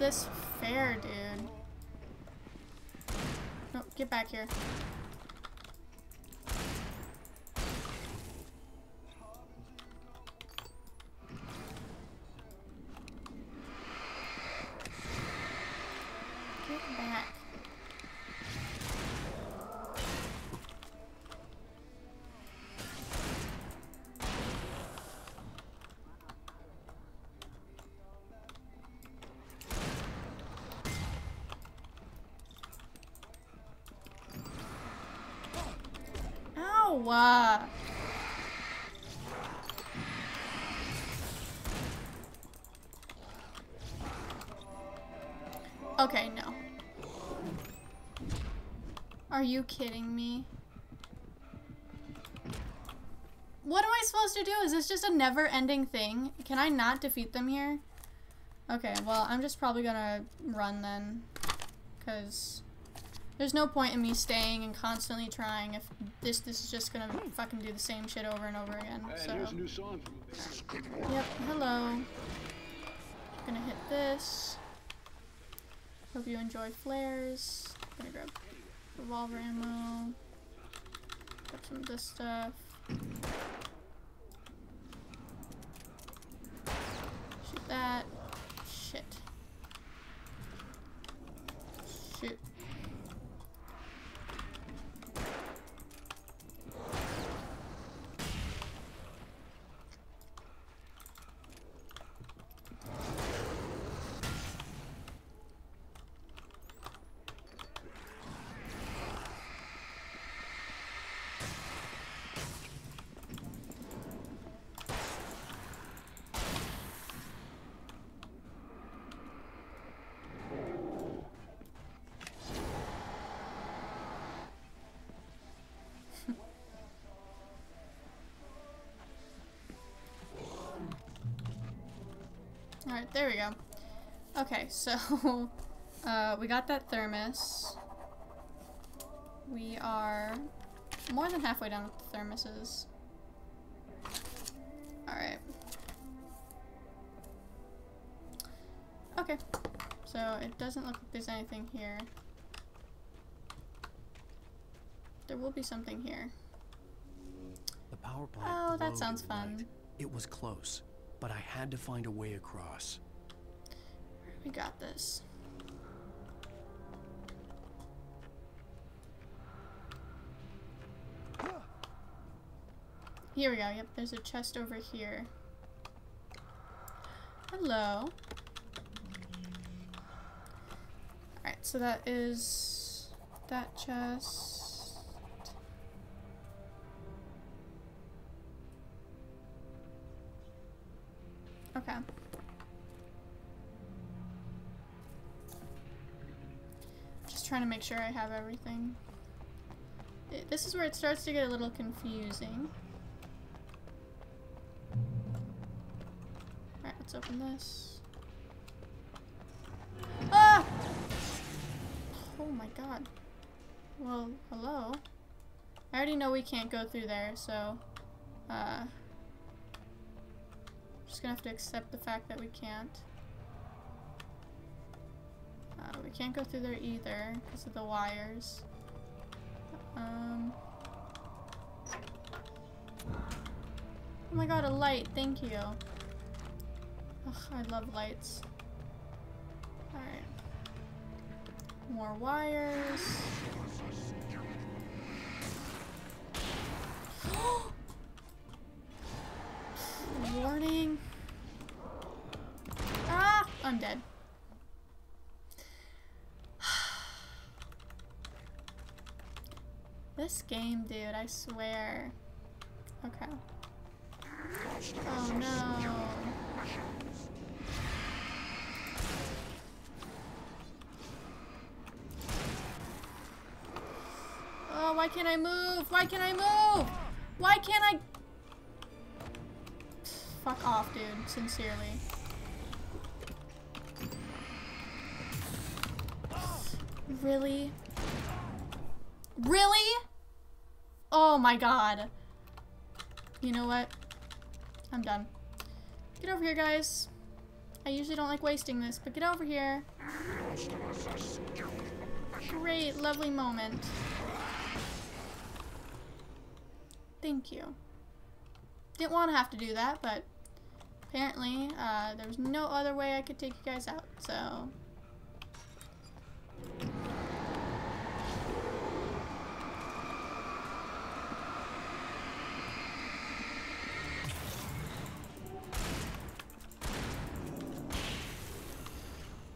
This fair, dude? No, get back here. You kidding me? What am I supposed to do? Is this just a never-ending thing? Can I not defeat them here? Okay, well, I'm just probably gonna run then. Because there's no point in me staying and constantly trying if this this is just gonna fucking do the same shit over and over again. So, here's a new song from yep, hello. Gonna hit this. Hope you enjoy flares. Gonna grab revolver ammo. Grab some of this stuff. Alright, there we go. Okay, so uh, we got that thermos. We are more than halfway done with the thermoses. Alright. Okay, so it doesn't look like there's anything here. There will be something here. The power plant. Oh, that sounds fun. It was close, but I had to find a way across. We got this. Here we go. Yep, there's a chest over here. Hello. Alright, so that is that chest. Trying to make sure I have everything. Th- This is where it starts to get a little confusing. Alright, let's open this. Ah! Oh my god. Well, hello. I already know we can't go through there, so, uh, just gonna have to accept the fact that we can't. Can't go through there either because of the wires. Um. Oh my god, a light. Thank you. Ugh, I love lights. Alright. More wires. Warning. Ah! I'm dead. This game, dude, I swear. Okay. Oh no. Oh, why can't I move? Why can't I move? Why can't I? Fuck off, dude. Sincerely. Really? Really? Oh my god. You know what? I'm done. Get over here, guys. I usually don't like wasting this, but get over here. Great, lovely moment. Thank you. Didn't want to have to do that, but apparently uh, there was no other way I could take you guys out, so...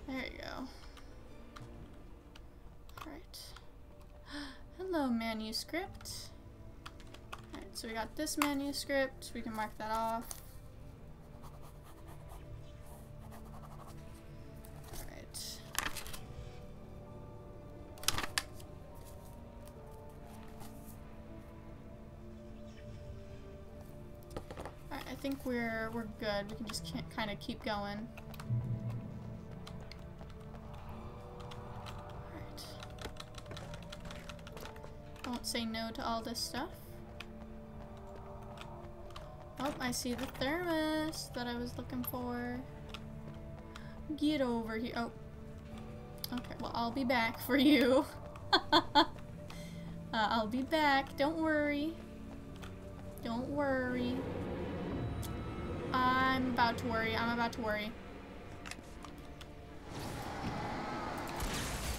There you go. Alright. Hello, manuscript. Alright, so we got this manuscript. We can mark that off. Alright. Alright, I think we're we're good. We can just kind of keep going. Won't say no to all this stuff. Oh, I see the thermos that I was looking for. Get over here. Oh. Okay, well, I'll be back for you. uh, I'll be back. Don't worry. Don't worry. I'm about to worry. I'm about to worry.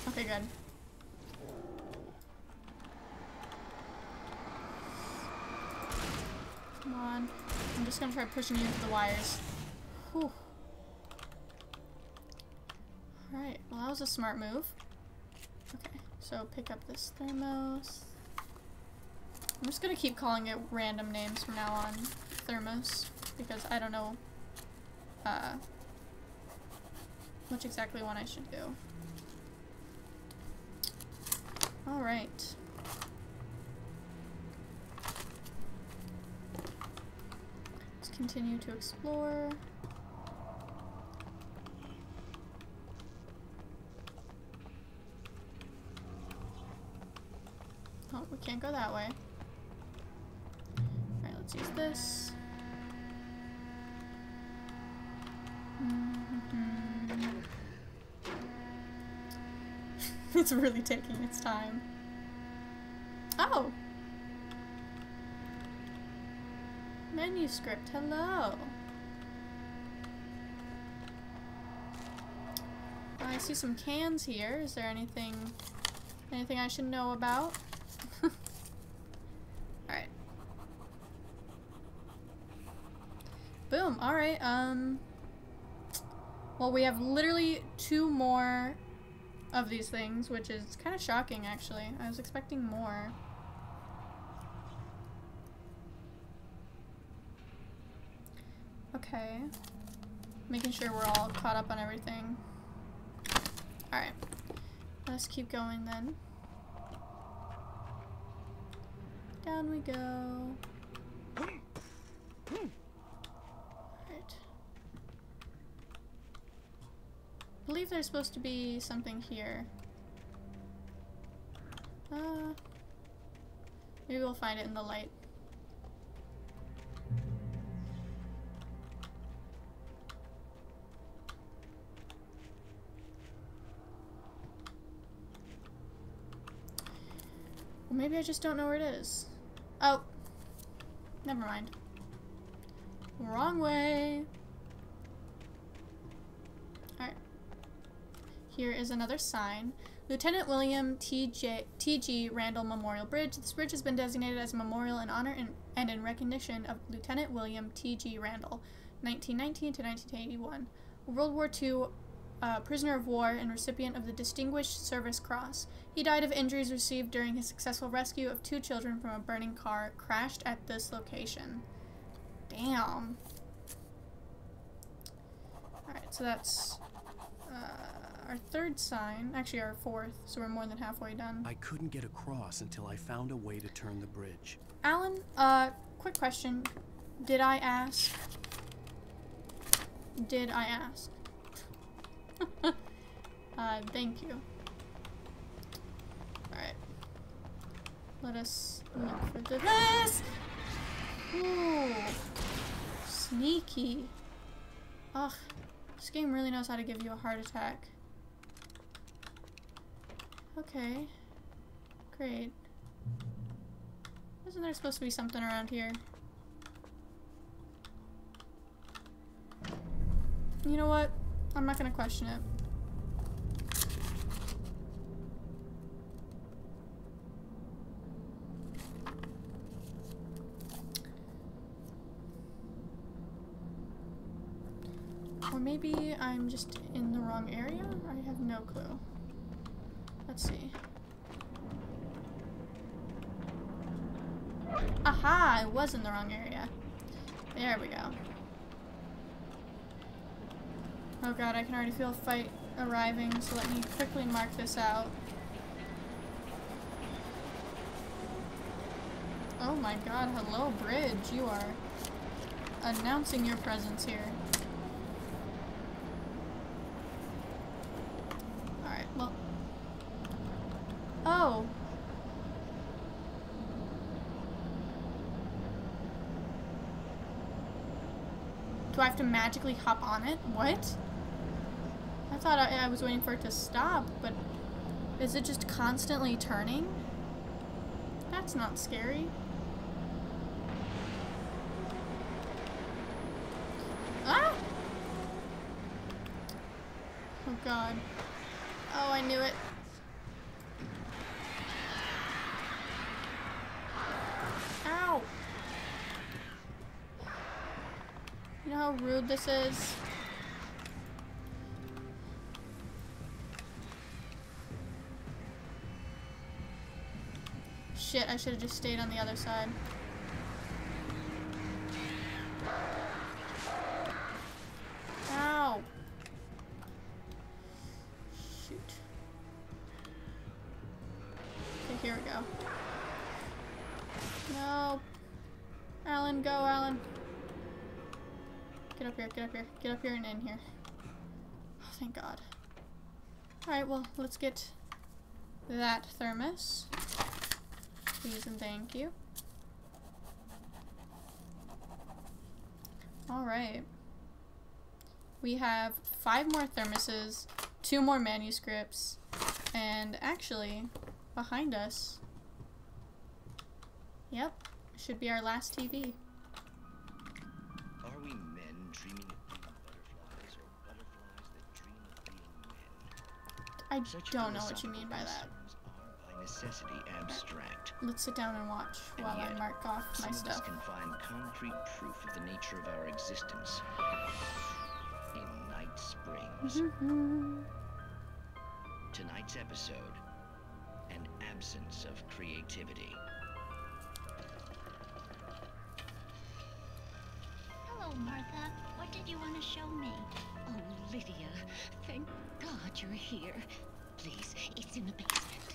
Okay, good. Come on. I'm just gonna try pushing you into the wires. Whew. Alright, well that was a smart move. Okay, so pick up this thermos. I'm just gonna keep calling it random names from now on. Thermos. Because I don't know uh, which exactly one I should do. Alright. Let's continue to explore. Oh, we can't go that way. Alright, let's use this. Mm-hmm. it's really taking its time. Oh! Manuscript, hello. I see some cans here. Is there anything anything I should know about? Alright. Boom, alright, um well we have literally two more of these things, which is kind of shocking actually. I was expecting more. Okay. Making sure we're all caught up on everything. Alright. Let's keep going then. Down we go. Alright. Believe there's supposed to be something here. Uh, maybe we'll find it in the light. Maybe I just don't know where it is. Oh. Never mind. Wrong way. Alright. Here is another sign. Lieutenant William. T.G. Randall Memorial Bridge. This bridge has been designated as a memorial in honor and, and in recognition of Lieutenant William T.G. Randall, 1919 to 1981. World War II uh, prisoner of war and recipient of the Distinguished Service Cross. He died of injuries received during his successful rescue of two children from a burning car crashed at this location. Damn. Alright, so that's uh, our third sign. Actually, our fourth, so we're more than halfway done. I couldn't get across until I found a way to turn the bridge. Alan, uh, quick question. Did I ask? Did I ask? uh, thank you. Alright. Let us look for this. Ooh. Sneaky. Ugh. This game really knows how to give you a heart attack. Okay. Great. Isn't there supposed to be something around here? You know what? I'm not gonna question it. Or maybe I'm just in the wrong area? I have no clue. Let's see. Aha! I was in the wrong area. There we go. Oh god, I can already feel a fight arriving, so let me quickly mark this out. Oh my god, hello bridge, you are announcing your presence here. Alright, well. Oh! Do I have to magically hop on it? What? Thought I, I, was waiting for it to stop, but is it just constantly turning? That's not scary. Ah! Oh god. Oh, I knew it. Ow! You know how rude this is? I should have just stayed on the other side. Ow! Shoot. Okay, here we go. No. Alan, go, Alan. Get up here, get up here, get up here and in here. Oh, thank God. Alright, well, let's get that thermos. Please and thank you. Alright. We have five more thermoses, two more manuscripts, and actually, behind us, yep, should be our last TV. Are we men dreaming of being butterflies or butterflies that dream of being men? I Such don't know what you mean by that. Concerns are by necessity abstract. Let's sit down and watch And while I mark off some my of us stuff. can find concrete proof of the nature of our existence in Night Springs. Mm-hmm. Tonight's episode An Absence of Creativity. Hello, Martha. What did you want to show me? Oh, Lydia, thank God you're here. Please, it's in the basement.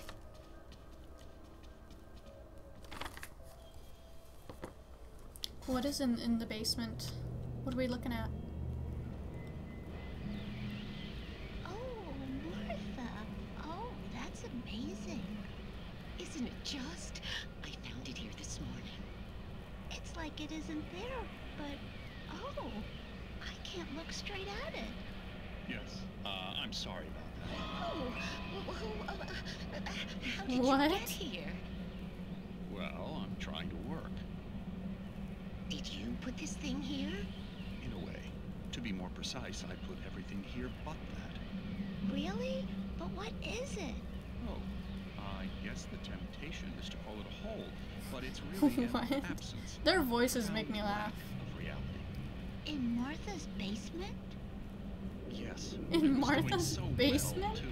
What is in, in the basement? What are we looking at? Oh, Martha. Oh, that's amazing. Is Isn't it just? I found it here this morning. It's like it isn't there, but oh, I can't look straight at it. Yes. Uh, I'm sorry about that. Oh, wh- who, uh, uh, how did What? you get here? Well, I'm trying to work. Did you put this thing here? In a way. To be more precise, I put everything here but that. Really? But what is it? Oh, I guess the temptation is to call it a hole, but it's really an absence. Their voices make me laugh. In Martha's basement? Yes. In it was going Martha's so well, basement? too.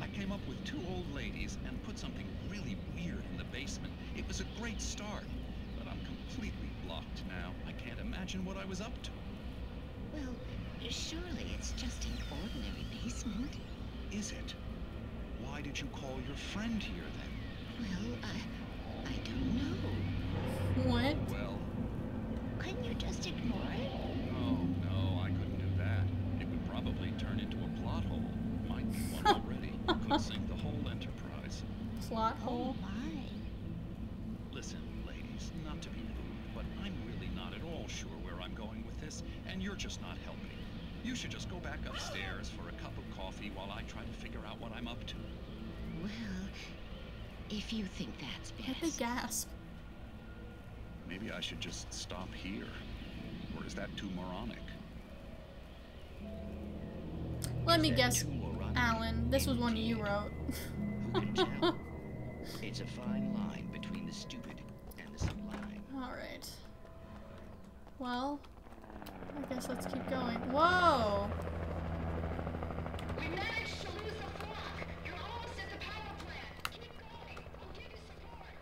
I came up with two old ladies and put something really weird in the basement. It was a great start, but I'm completely blocked now. I can't imagine what I was up to. Well, surely it's just an ordinary basement. Is it? Why did you call your friend here then? Well, I, I don't know. What? Well, Couldn't you just ignore it? oh no, I couldn't do that. It would probably turn into a plot hole. Might be one already. Could sink the whole enterprise. Plot oh, hole. Oh my. Listen, ladies, not to be rude, but I'm really not at all sure where I'm going with this, and you're just not helping. You should just go back upstairs for a cup of coffee while I try to figure out what I'm up to. Well, if you think that's Why'd they best. gasp? Maybe I should just stop here. Or is that too moronic? Let me guess. Alan. This was one you wrote. Who can tell? it's a fine line between the stupid and the sublime. Alright. Well, I guess let's keep going. Whoa! We managed to lose the flock. You're almost at the power plant. Keep going. I'll give you support.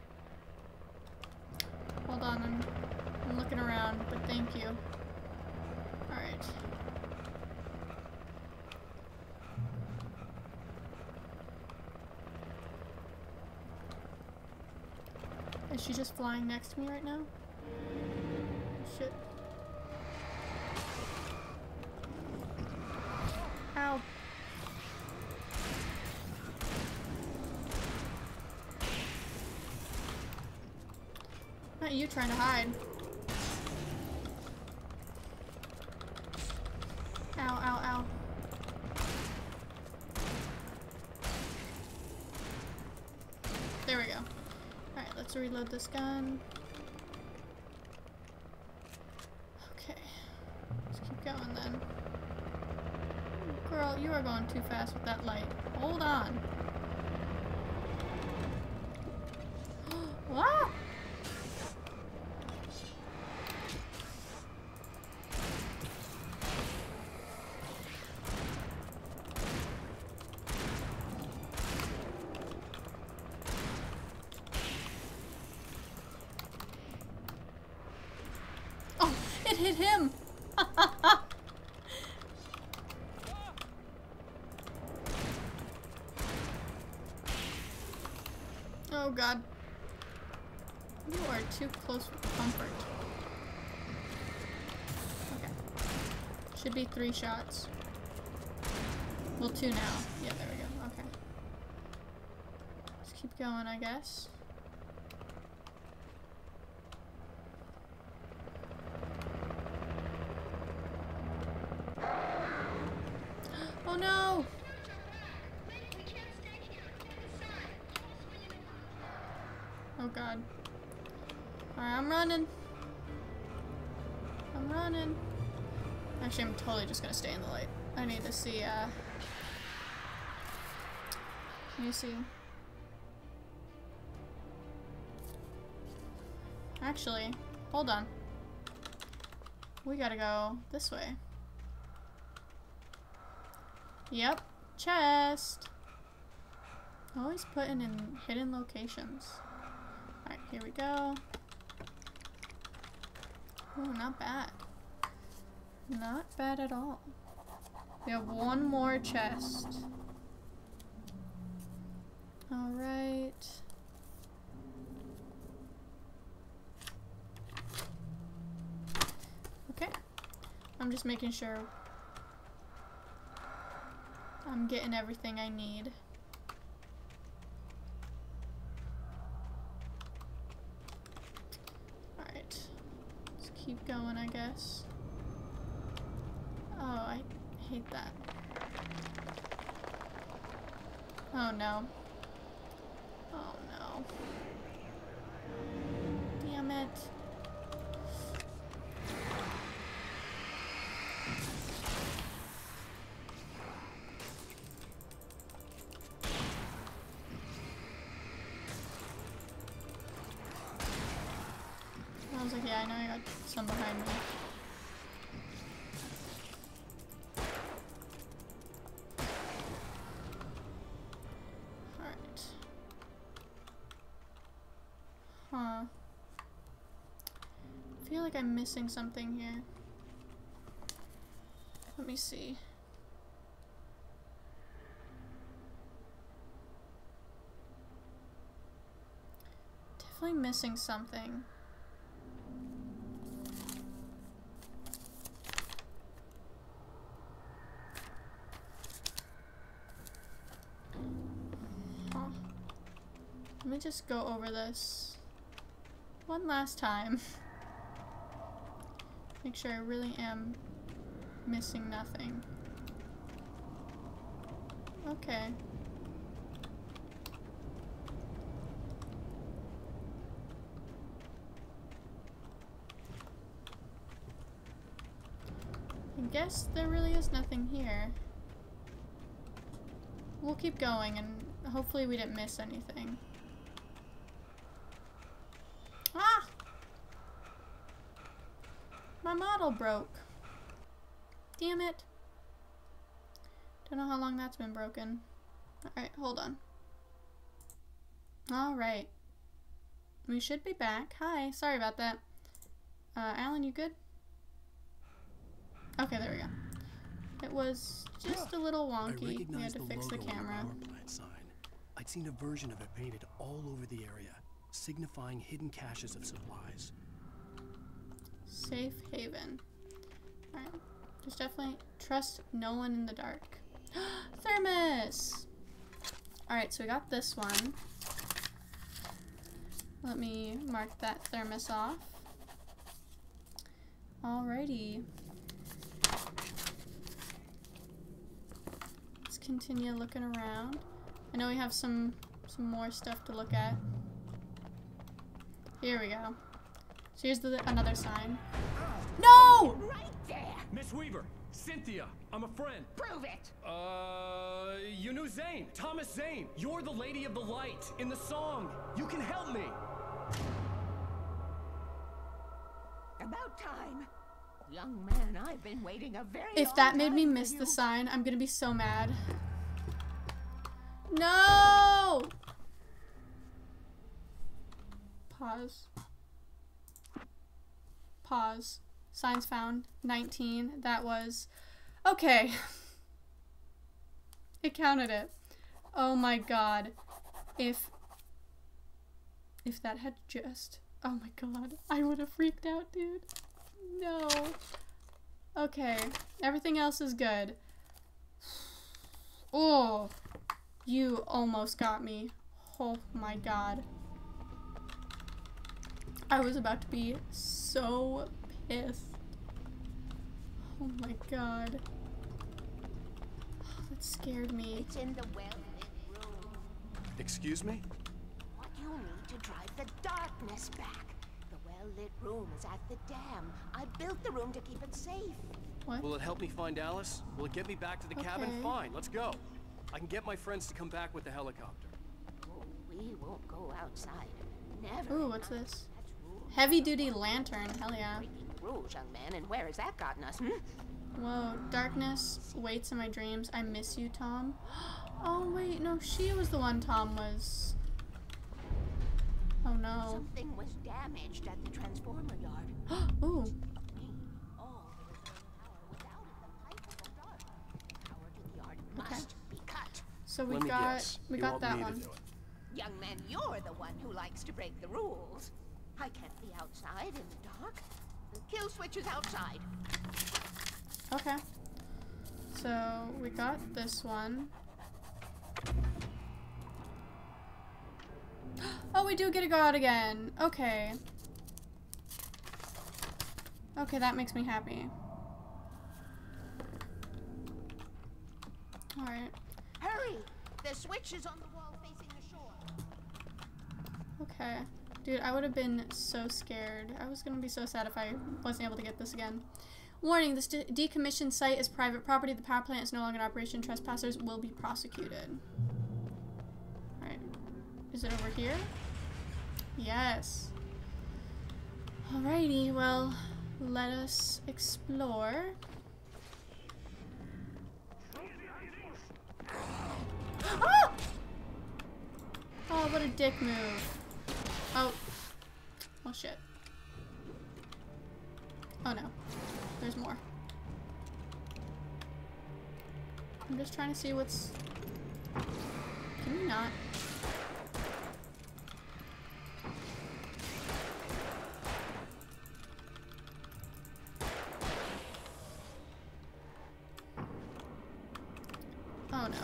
Hold on, I'm, I'm looking around, but thank you. Alright. Is she just flying next to me right now? Shit. Ow. Not you trying to hide. Ow, ow, ow. There we go. Alright, let's reload this gun. Okay. Let's keep going then. Girl, you are going too fast with that light. Hold on. ah! Oh, it hit him! oh god. You are too close for comfort. Okay. Should be three shots. Well, two now. Yeah, there we go. Okay. Let's keep going, I guess. Just gonna stay in the light. I need to see, uh... Let me see. Actually, hold on. We gotta go this way. Yep, chest. Always putting in hidden locations. Alright, here we go. Ooh, not bad. Not bad at all. We have one more chest. Alright. Okay. I'm just making sure I'm getting everything I need. Alright. Let's keep going, I guess. Hate that. Oh no. Oh no. Damn it. I was like, yeah, I know I got some behind me. I'm missing something here. Let me see. Definitely missing something. Let me just go over this one last time. Make sure I really am missing nothing. Okay. I guess there really is nothing here. We'll keep going and hopefully we didn't miss anything. Ah! Broke. Damn it. Don't know how long that's been broken. Alright, hold on. Alright. We should be back. Hi, sorry about that. Uh, Alan, you good? Okay, there we go. It was just a little wonky. We had to the fix the camera. sign. I'd seen a version of it painted all over the area, signifying hidden caches of supplies. Safe haven. Alright. There's definitely trust no one in the dark. Thermos! Alright, so we got this one. Let me mark that thermos off. Alrighty. Let's continue looking around. I know we have some some more stuff to look at. Here we go. So here's the another sign. No! Right there! Miss Weaver, Cynthia, I'm a friend. Prove it! Uh, you knew Zane, Thomas Zane. You're the Lady of the Light in the song. You can help me. About time. Young man, I've been waiting a very If long that made time me miss you. the sign, I'm gonna be so mad. No! Pause. Pause. Signs found. 19. That was. Okay. It counted it. Oh my god. If. If that had just. Oh my god. I would have freaked out, dude. No. Okay. Everything else is good. Oh. You almost got me. Oh my god. I was about to be so pissed. Oh my god. That scared me. It's in the well-lit room. Excuse me? What do you need to drive the darkness back. The well-lit room is at the dam. I built the room to keep it safe. What? Will it help me find Alice? Will it get me back to the cabin? Fine, let's go. I can get my friends to come back with the helicopter. Oh, we won't go outside. Never. Ooh, what's this? Heavy duty lantern. Hell yeah. Rules, young man, and where has that gotten us, hmm? Whoa, darkness waits in my dreams. I miss you, Tom. Oh wait, no, she was the one Tom was. Oh no. Something was damaged at the transformer yard. Ooh. Okay. Must be cut. So we Let got we You got that one. Young man, you're the one who likes to break the rules. I can't be outside in the dark. The kill switch is outside. Okay. So we got this one. Oh, we do get to go out again. Okay. Okay, that makes me happy. Alright. Hurry! The switch is on the wall facing the shore. Okay. Dude, I would have been so scared. I was gonna be so sad if I wasn't able to get this again. Warning, this de decommissioned site is private property. The power plant is no longer in operation. Trespassers will be prosecuted. Alright. Is it over here? Yes. Alrighty, well, let us explore. Ah! Oh, what a dick move. Oh. Oh shit. Oh no. There's more. I'm just trying to see what's... Can you not? Oh no.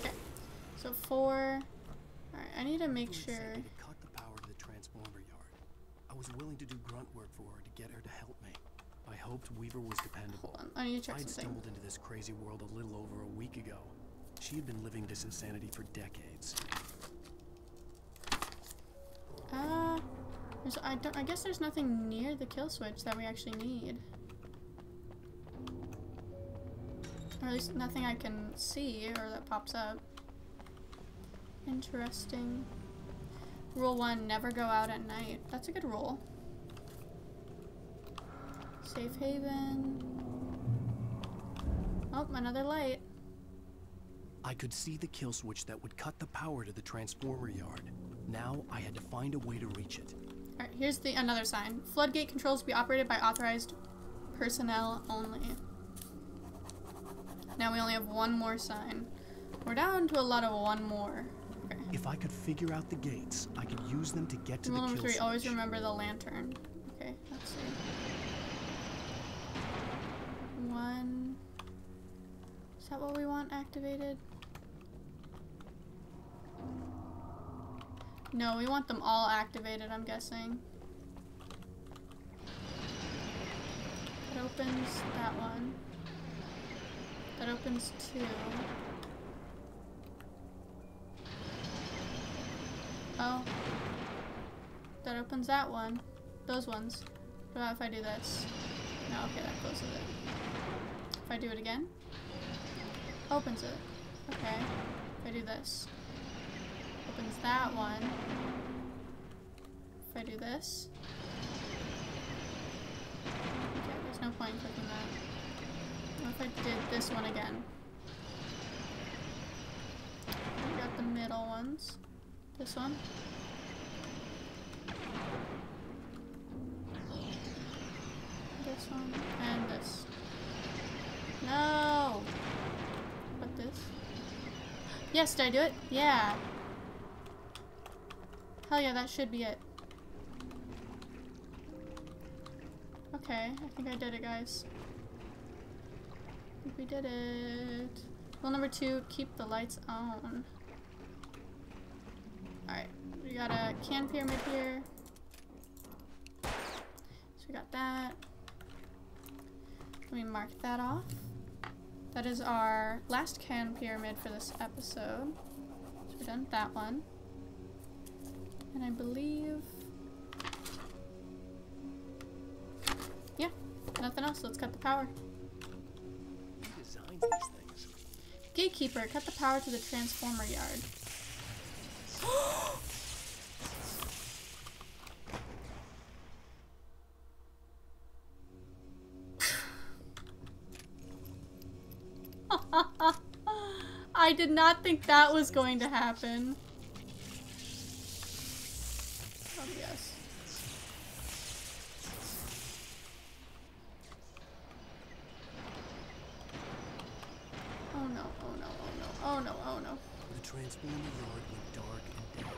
Okay. So four. Alright, I need to make sure. it cut the power to the transformer yard. I was willing to do grunt work for her to get her to help me. I hoped Weaver was dependable. I need to check I'd something. stumbled into this crazy world a little over a week ago. She had been living this insanity for decades. Uh, there's, I, don't, I guess there's nothing near the kill switch that we actually need. Or at least nothing I can see or that pops up. Interesting. Rule 1, never go out at night. That's a good rule. Safe haven. Oh, another light. I could see the kill switch that would cut the power to the transformer yard. Now I had to find a way to reach it. Alright, here's the another sign. Floodgate controls be operated by authorized personnel only. Now we only have one more sign. We're down to a lot of one more. If I could figure out the gates, I could use them to get to Rule the kill three, switch. always remember the lantern. Okay, let's see. One. Is that what we want activated? No, we want them all activated, I'm guessing. That opens that one. That opens two. Oh. That opens that one. Those ones. What about if I do this? No, okay, that closes it. If I do it again? Opens it. Okay. If I do this. Opens that one. If I do this. Okay, there's no point in clicking that. What if I did this one again? We got the middle ones. This one. This one and this. No! What this? Yes, did I do it? Yeah. Hell yeah, that should be it. Okay, I think I did it, guys. I think we did it. Rule number two, keep the lights on. Alright, we got a can pyramid here. So we got that. Let me mark that off. That is our last can pyramid for this episode. So we're done with that one. And I believe... Yeah, nothing else. Let's cut the power. Who designs these things? Gatekeeper, cut the power to the transformer yard. I did not think that was going to happen. Oh, yes. Oh no, oh no, oh no, oh no, oh no. The transformer yard went dark and dead.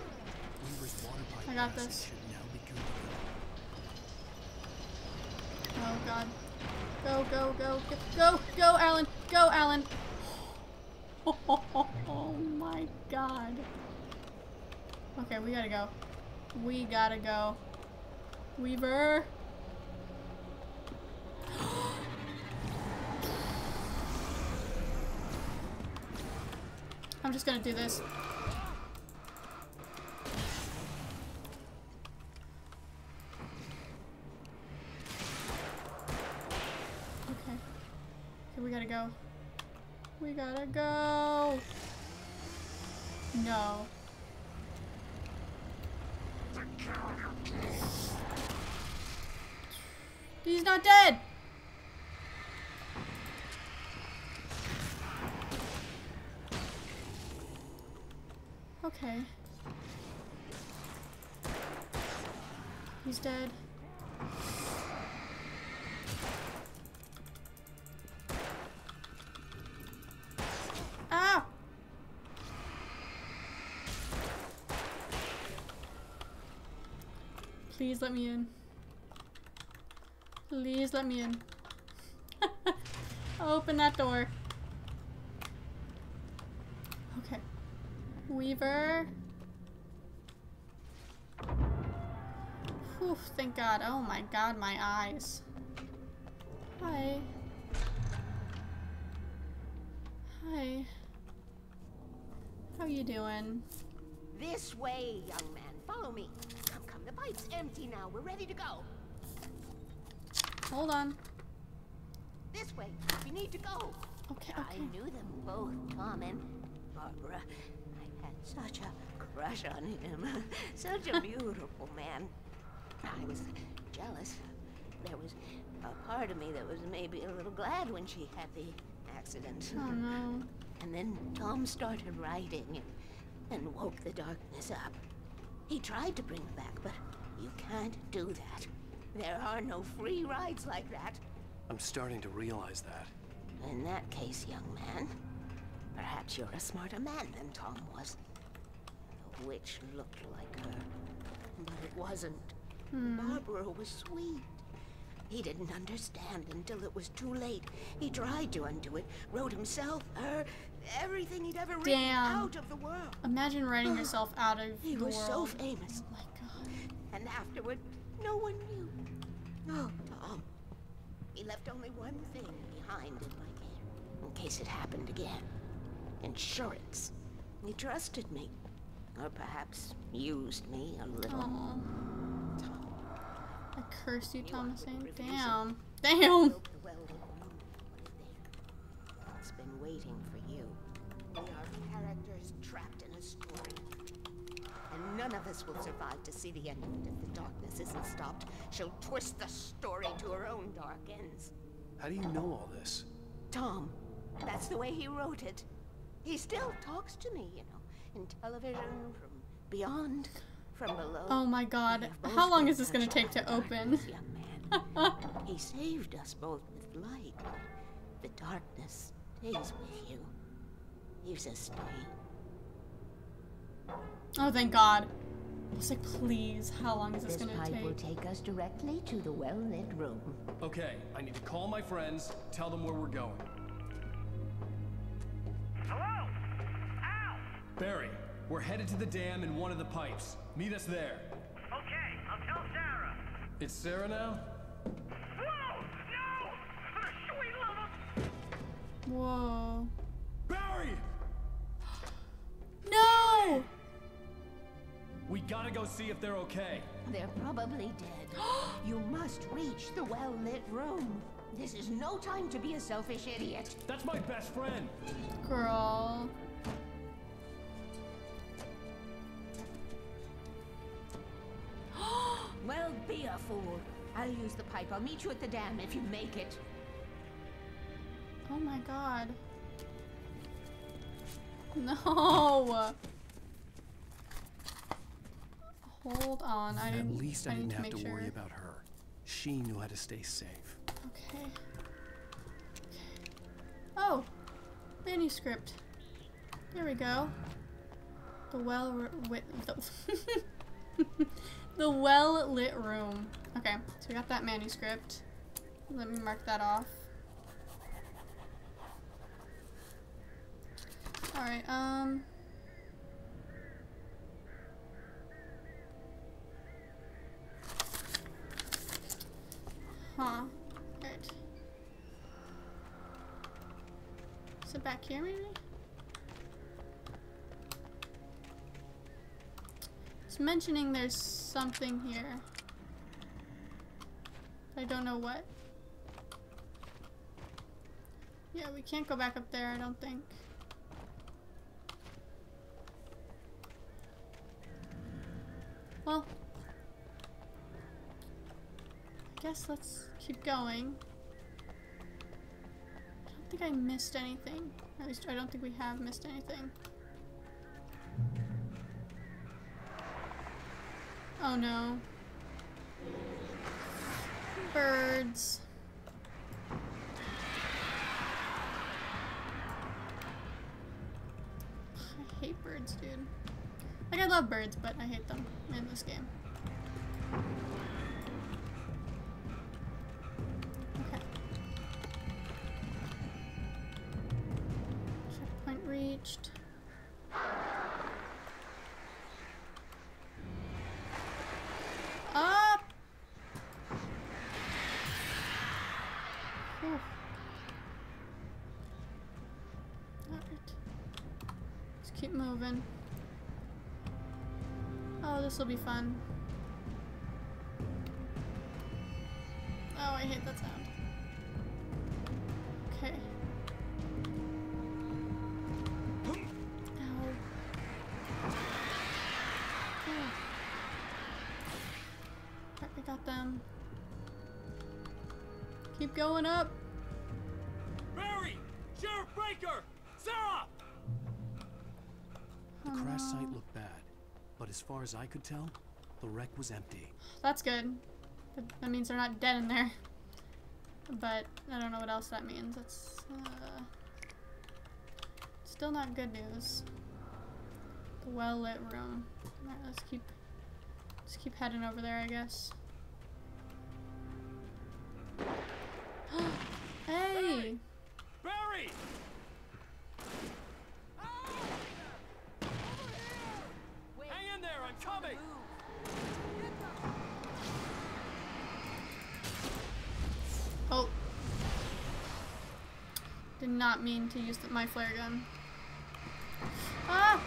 Weaver's water pipe I got passage this. should now be good to go. Oh god. Go, go, go, go, go, go, Alan. Go, Alan. Oh my god. Okay, we gotta go. We gotta go. Weaver. I'm just gonna do this. Okay. Okay, we gotta go. We gotta go. No. He's not dead. Okay. He's dead. Ah! Please let me in. Please let me in. Open that door. Okay. Weaver. Whew, thank God. Oh my God, my eyes. Hi. Hi. How you doing? This way, young man. Follow me. Come, come. The pipe's empty now. We're ready to go. Hold on. This way. We need to go. Okay, okay. I knew them both, Tom and Barbara. I had such a crush on him. such a beautiful man. I was jealous. There was a part of me that was maybe a little glad when she had the accident. Oh no. And then Tom started writing and, and woke the darkness up. He tried to bring back, but you can't do that. There are no free rides like that. I'm starting to realize that. In that case, young man, perhaps you're a smarter man than Tom was. The witch looked like her, but it wasn't. Hmm. Barbara was sweet. He didn't understand until it was too late. He tried to undo it, wrote himself, her, everything he'd ever written Damn. out of the world. Imagine writing yourself out of He the was world. so famous. Oh my god. And afterward, no one knew. Oh, Tom. He left only one thing behind in my care, in case it happened again. Insurance. He trusted me. Or perhaps used me a little. Aw. I curse you, You. Damn. Damn. It's been waiting for you. We are characters trapped in a story. And none of us will survive to see the end of it if the darkness isn't stopped. She'll twist the story to her own dark ends. How do you know all this? Tom, that's the way he wrote it. He still talks to me, you know, in television, from beyond, from below. Oh my god. We have both How long is this gonna take to open? young man. he saved us both with light. The darkness stays with you. Leaves a stain. Oh, thank god. I was like, please, how long is this, This gonna pipe take? will take us directly to the well-lit room. Okay, I need to call my friends, tell them where we're going. Hello? Al! Barry, we're headed to the dam in one of the pipes. Meet us there. Okay, I'll tell Sarah. It's Sarah now? Whoa! No! Sweet love. Whoa. Barry! No! We gotta go see if they're okay. They're probably dead. you must reach the well-lit room. This is no time to be a selfish idiot. That's my best friend. Girl. Well, be a fool. I'll use the pipe. I'll meet you at the dam if you make it. Oh my god. No! Hold on, I At least I, I didn't to have to sure. worry about her. She knew how to stay safe. Okay. Okay. Oh, manuscript. There we go. The well wit the, the well lit room. Okay, so we got that manuscript. Let me mark that off. Alright, um... Huh. Right. Is it back here, maybe? It's mentioning there's something here. I don't know what. Yeah, we can't go back up there, I don't think. Well, guess let's keep going. I don't think I missed anything. At least I don't think we have missed anything. Oh no. Birds. I hate birds, dude. Like, I love birds, but I hate them in this game. Reached. Up! Whew. Alright. Let's keep moving. Oh, this will be fun. Oh, I hate that sound. Okay. Keep going up. Barry! Sheriff Breaker! Sarah! The crash site looked bad, but as far as I could tell, the wreck was empty. That's good. That, that means they're not dead in there. But I don't know what else that means. That's uh, still not good news. The well lit room. Alright, let's keep let's keep heading over there, I guess. Not mean to use my flare gun. Ah!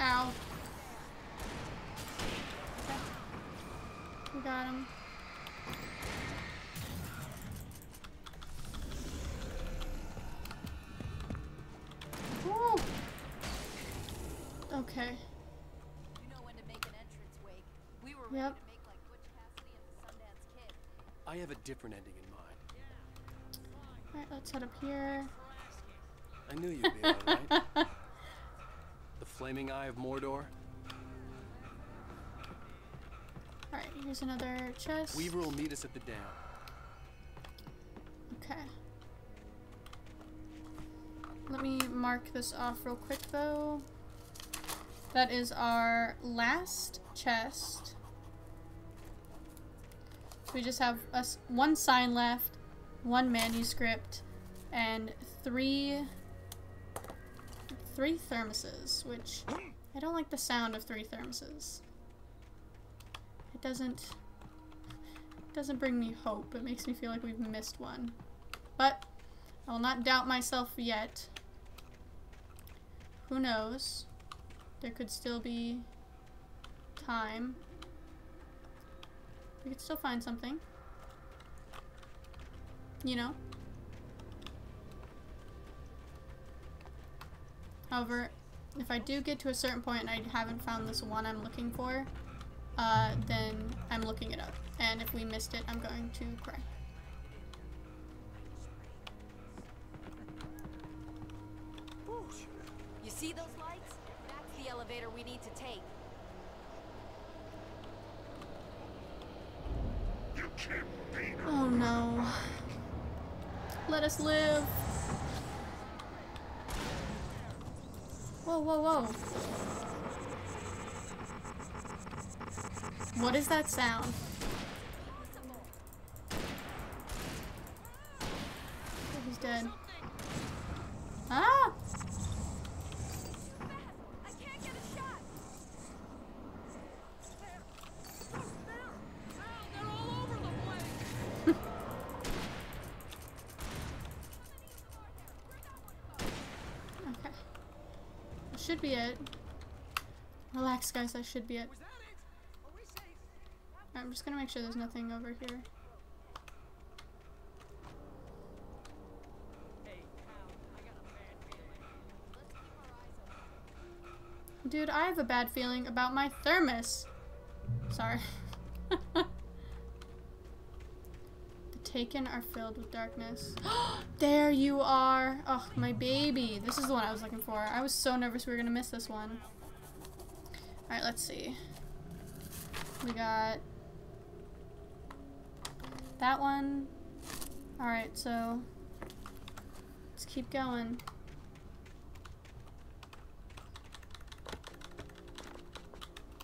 Ow. Okay. We got him. Woo! Okay. You know when to make an entrance, Wake. We were Yep. ready to make like Butch Cassidy and the Sundance Kid. I have a different ending in mind. Alright, let's head up here. I knew you'd be alright. the flaming eye of Mordor. Alright, here's another chest. Weaver will meet us at the dam. Okay. Let me mark this off real quick though. That is our last chest. We just have us one sign left, one manuscript, and three three thermoses, which I don't like the sound of three thermoses. It doesn't it doesn't bring me hope. It makes me feel like we've missed one. But I will not doubt myself yet. Who knows? There could still be time. We could still find something. You know? However, if I do get to a certain point and I haven't found this one I'm looking for, uh, then I'm looking it up. And if we missed it, I'm going to cry. You see those lights? That's the elevator we need to take. Oh no. Let us live. Whoa, whoa, whoa. What is that sound? He's dead. Ah! Be it. Relax, guys. That should be it. I'm just gonna make sure there's nothing over here. Dude, I have a bad feeling about my thermos. Sorry. taken are filled with darkness. there you are! Oh, my baby. This is the one I was looking for. I was so nervous we were gonna miss this one. Alright, let's see. We got that one. Alright, so let's keep going.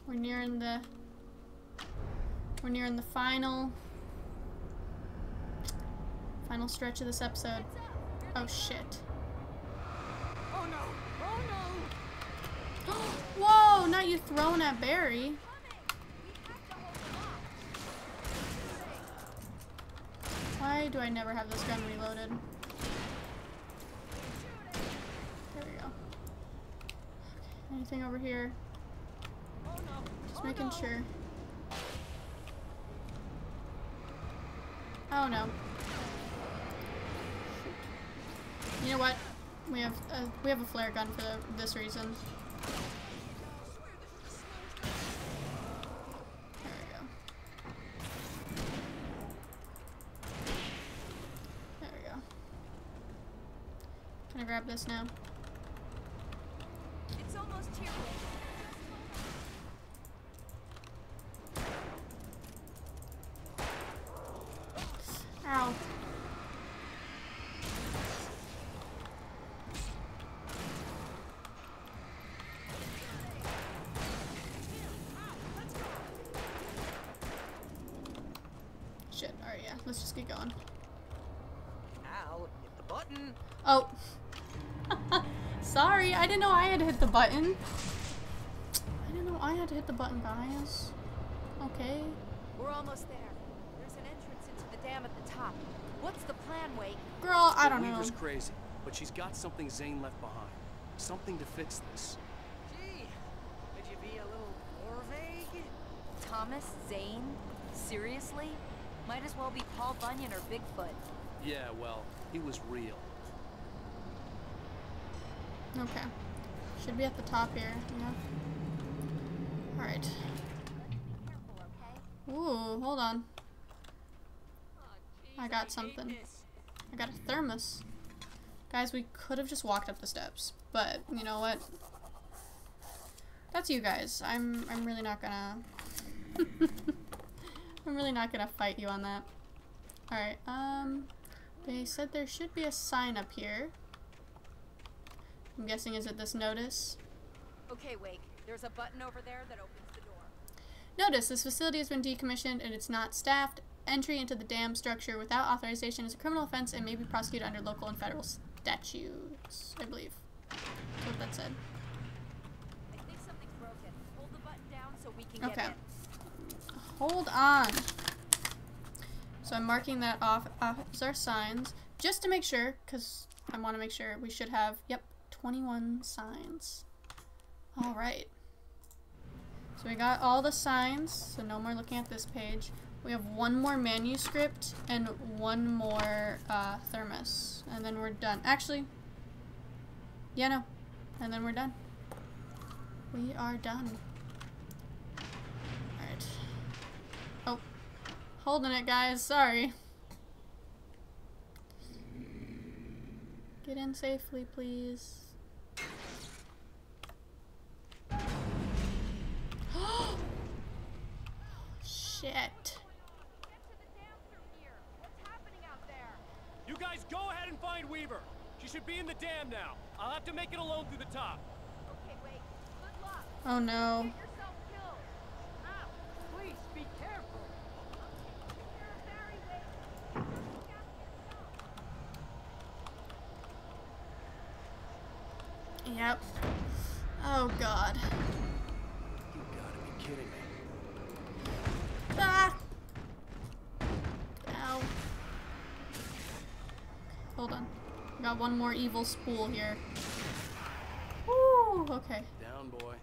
We're nearing the we're nearing the final final stretch of this episode. Oh shit. Oh no! Oh no! Whoa, not you throwing at Barry. Why do I never have this gun reloaded? There we go. Okay, anything over here? Just making sure. Oh no. You know what? We have a, we have a flare gun for this reason. There we go. There we go. Can I grab this now? It's almost here. Ow. Shit, alright, yeah, let's just get going. Al, hit the button. Oh. Sorry, I didn't know I had to hit the button. I didn't know I had to hit the button, guys. Okay. We're almost there. There's an entrance into the dam at the top. What's the plan, Wake? Girl, I don't know. Weaver's crazy, but she's got something Zane left behind. Something to fix this. Gee, could you be a little more vague? Thomas Zane? Seriously? Might as well be Paul Bunyan or Bigfoot. Yeah, well, he was real. Okay. Should be at the top here, yeah. Alright. Ooh, hold on. I got something. I got a thermos. Guys, we could have just walked up the steps, but you know what? That's you guys. I'm I'm really not gonna I'm really not gonna fight you on that. Alright, um they said there should be a sign up here. I'm guessing is it this notice? Okay, Wake. There's a button over there that opens the door. Notice this facility has been decommissioned and it's not staffed. Entry into the dam structure without authorization is a criminal offense and may be prosecuted under local and federal statutes, I believe. That's what that said. I think something's broken. Hold the button down so we can Okay. Hold on. So I'm marking that off as our signs just to make sure, because I want to make sure we should have, yep, 21 signs. All right. So we got all the signs, so no more looking at this page. We have one more manuscript and one more uh, thermos, and then we're done. Actually, yeah, no, and then we're done. We are done. Alright. Oh, holding it, guys. Sorry. Get in safely, please. Shit. You guys go ahead and find Weaver. She should be in the dam now. I'll have to make it alone through the top. Okay, wait. Good luck. Oh no. Get yourself killed. Ow. Please, be careful. Yep. Oh god. You gotta be kidding me. Ah! Ow. Hold on. Got one more evil spool here. Ooh, Okay. Down, boy.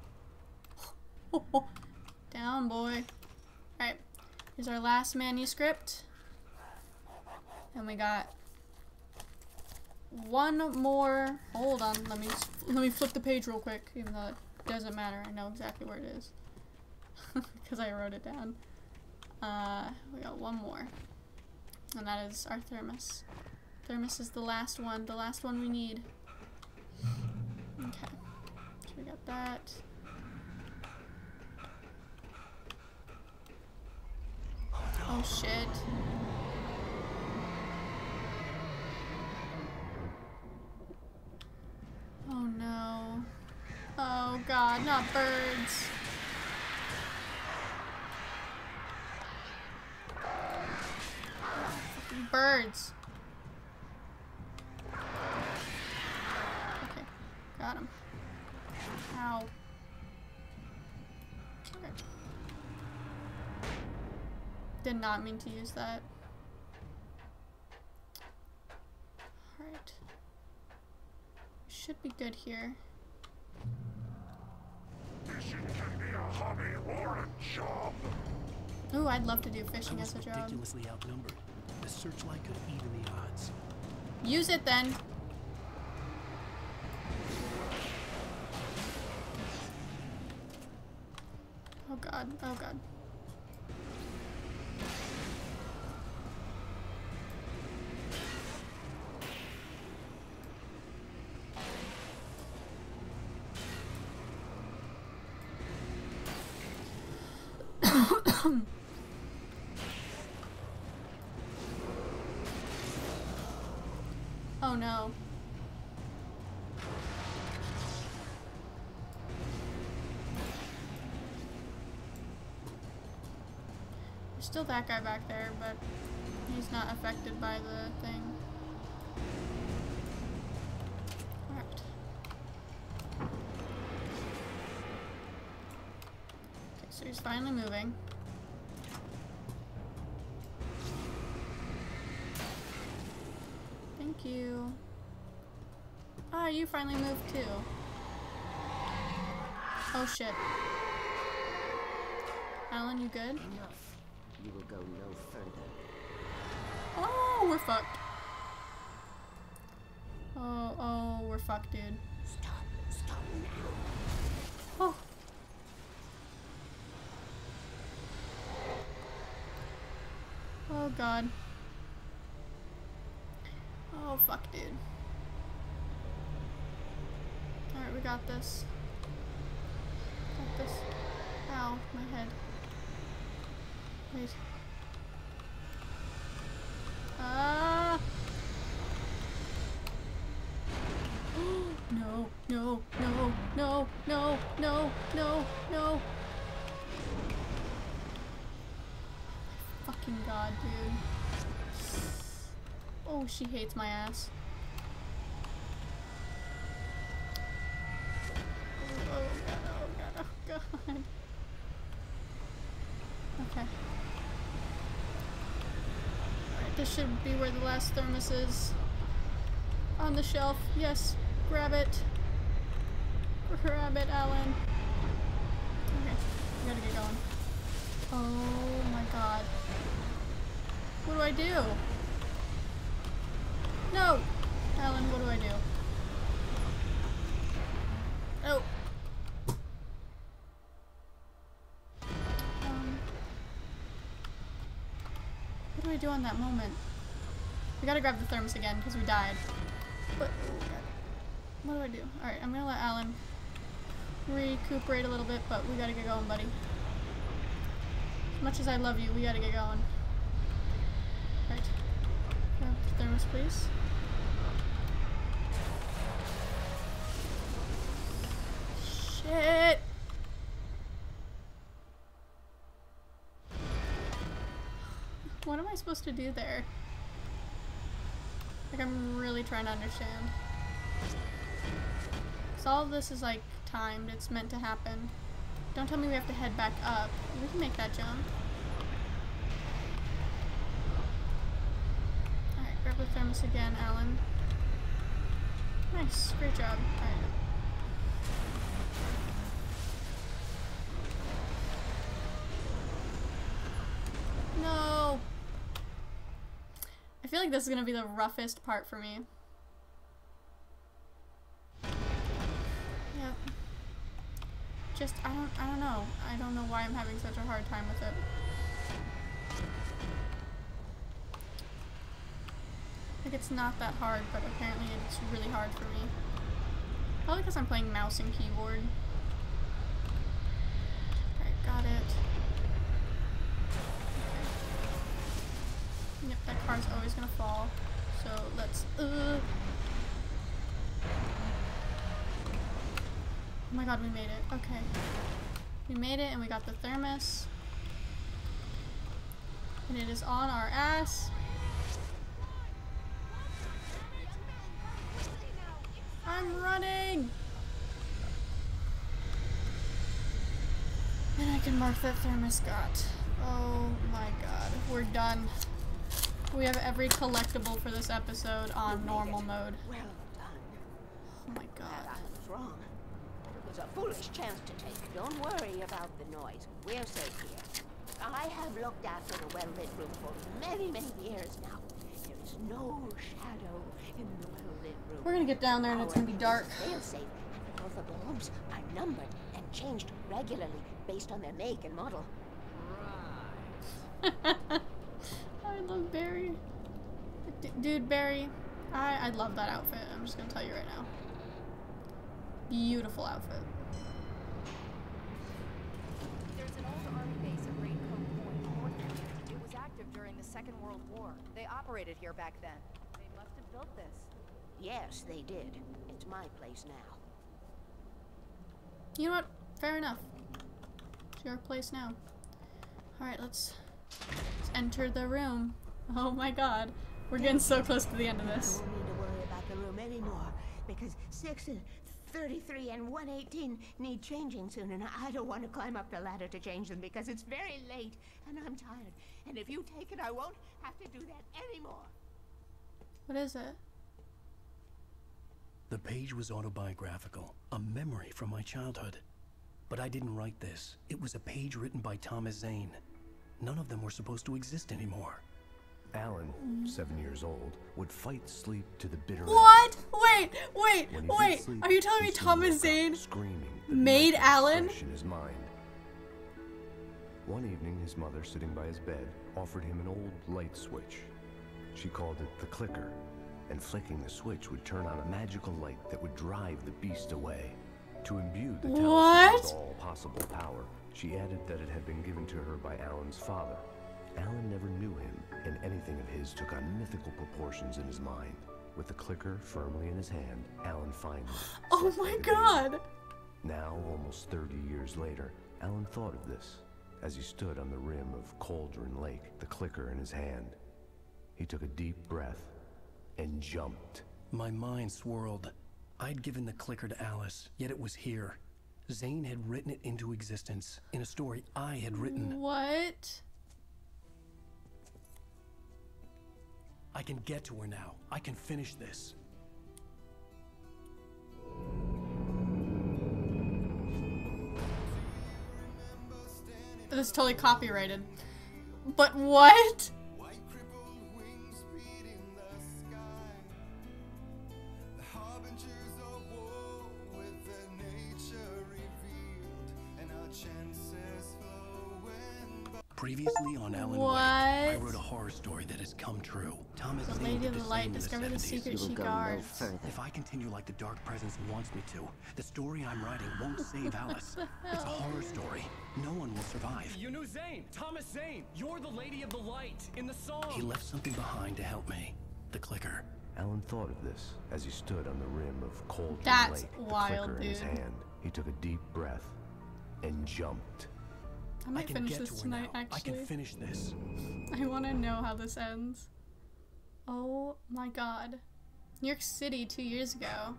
Down, boy. Alright. Here's our last manuscript. And we got one more. Hold on. Let me let me flip the page real quick. Even though it doesn't matter. I know exactly where it is because I wrote it down. Uh, we got one more, and that is our thermos. Thermos is the last one. The last one we need. Okay. So we got that. Oh shit. Oh no. Oh god, not birds. Fucking birds. Okay, got him. Ow. Okay. Did not mean to use that. Alright. Should be good here. Fishing can be a hobby or a job. Ooh, I'd love to do fishing as a job. ridiculously outnumbered. The searchlight could even the odds. Use it then. Oh god, oh god. Still that guy back there, but he's not affected by the thing. Alright. Okay, so he's finally moving. Thank you. Ah, you finally moved too. Oh shit. Alan, you good? Enough. You will go no further. Oh, we're fucked. Oh, oh, we're fucked, dude. Stop. Stop now. Oh. Oh god. Oh fuck, dude. Alright, we got this. Got this. Ow, my head. Ah! no, no, no, no, no, no, no, no. Fucking god, dude. Oh, she hates my ass. Oh, oh god, oh god, oh god. Okay. Alright, this should be where the last thermos is. On the shelf. Yes. Grab it. Grab it, Alan. Okay. We gotta get going. Oh my god. What do I do? No! Alan, what do I do? Oh. Um. What do I do on that moment? We gotta grab the thermos again because we died. But. What do I do? Alright, I'm gonna let Alan recuperate a little bit, but we gotta get going, buddy. As much as I love you, we gotta get going. Right. Grab Thermos, please. Shit! What am I supposed to do there? Like, I'm really trying to understand. Because all of this is, like, timed. It's meant to happen. Don't tell me we have to head back up. We can make that jump. Alright, grab the thermos again, Alan. Nice. Great job. Alright. Like this is gonna be the roughest part for me. Yep. Just, I don't, I don't know. I don't know why I'm having such a hard time with it. Like, it's not that hard, but apparently it's really hard for me. Probably because I'm playing mouse and keyboard. Alright, got it. Okay. Yep, that car's always gonna fall. So let's, uh... Oh my god, we made it. Okay. We made it and we got the thermos. And it is on our ass. I'm running! And I can mark that thermos got. Oh my god. We're done. We have every collectible for this episode on normal mode. Well done. Oh my god. I was wrong. It was a foolish chance to take. Don't worry about the noise. We're safe here. I have looked after the well-lit room for many, many years now. There is no shadow in the well-lit room. We're gonna get down there and it's gonna be dark. Fail safe, and both of the bulbs are numbered and changed regularly based on their make and model. I love Barry. D dude, Barry, I, I love that outfit. I'm just gonna tell you right now. Beautiful outfit. There's an old army base at Raincoat Point, Portland. It was active during the Second World War. They operated here back then. They must have built this. Yes, they did. It's my place now. You know what? Fair enough. It's your place now. Alright, let's, let's enter the room. Oh my god. We're getting so close to the end of this. I don't need to worry about the room anymore because 6 and 33 and 118 need changing soon and I don't want to climb up the ladder to change them because it's very late and I'm tired. And if you take it, I won't have to do that anymore. What is it? The page was autobiographical, a memory from my childhood. But I didn't write this. It was a page written by Thomas Zane. None of them were supposed to exist anymore. Alan, seven years old, would fight sleep to the bitter end. What? Wait, wait, When he did wait. sleep, Are you telling me soon Thomas woke up Zane screaming that made night was Alan? fresh in his mind. One evening, his mother, sitting by his bed, offered him an old light switch. She called it the clicker, and flicking the switch would turn on a magical light that would drive the beast away. To imbue the talisman What? with all possible power, she added that it had been given to her by Alan's father. Alan never knew him, and anything of his took on mythical proportions in his mind. With the clicker firmly in his hand, Alan finally. Oh my god. baby. Now, almost 30 years later, Alan thought of this as he stood on the rim of Cauldron Lake, the clicker in his hand. He took a deep breath and jumped. My mind swirled. I'd given the clicker to Alice, yet it was here. Zane had written it into existence in a story I had written. What? I can get to her now. I can finish this. This is totally copyrighted. But what? Previously on Alan What? Wake, I wrote a horror story that has come true. Thomas The Zane Lady did of the the Light same the discovered the secret she guards. If I continue like the Dark Presence wants me to, the story I'm writing won't save Alice. It's a horror story. No one will survive. You knew Zane, Thomas Zane. You're the Lady of the Light in the song. He left something behind to help me. the clicker. Alan thought of this as he stood on the rim of Cauldron That's Lake, the wild, clicker in his hand. He took a deep breath and jumped. I might can finish this to tonight, now. actually. I can finish this. I want to know how this ends. Oh my god. New York City two years ago.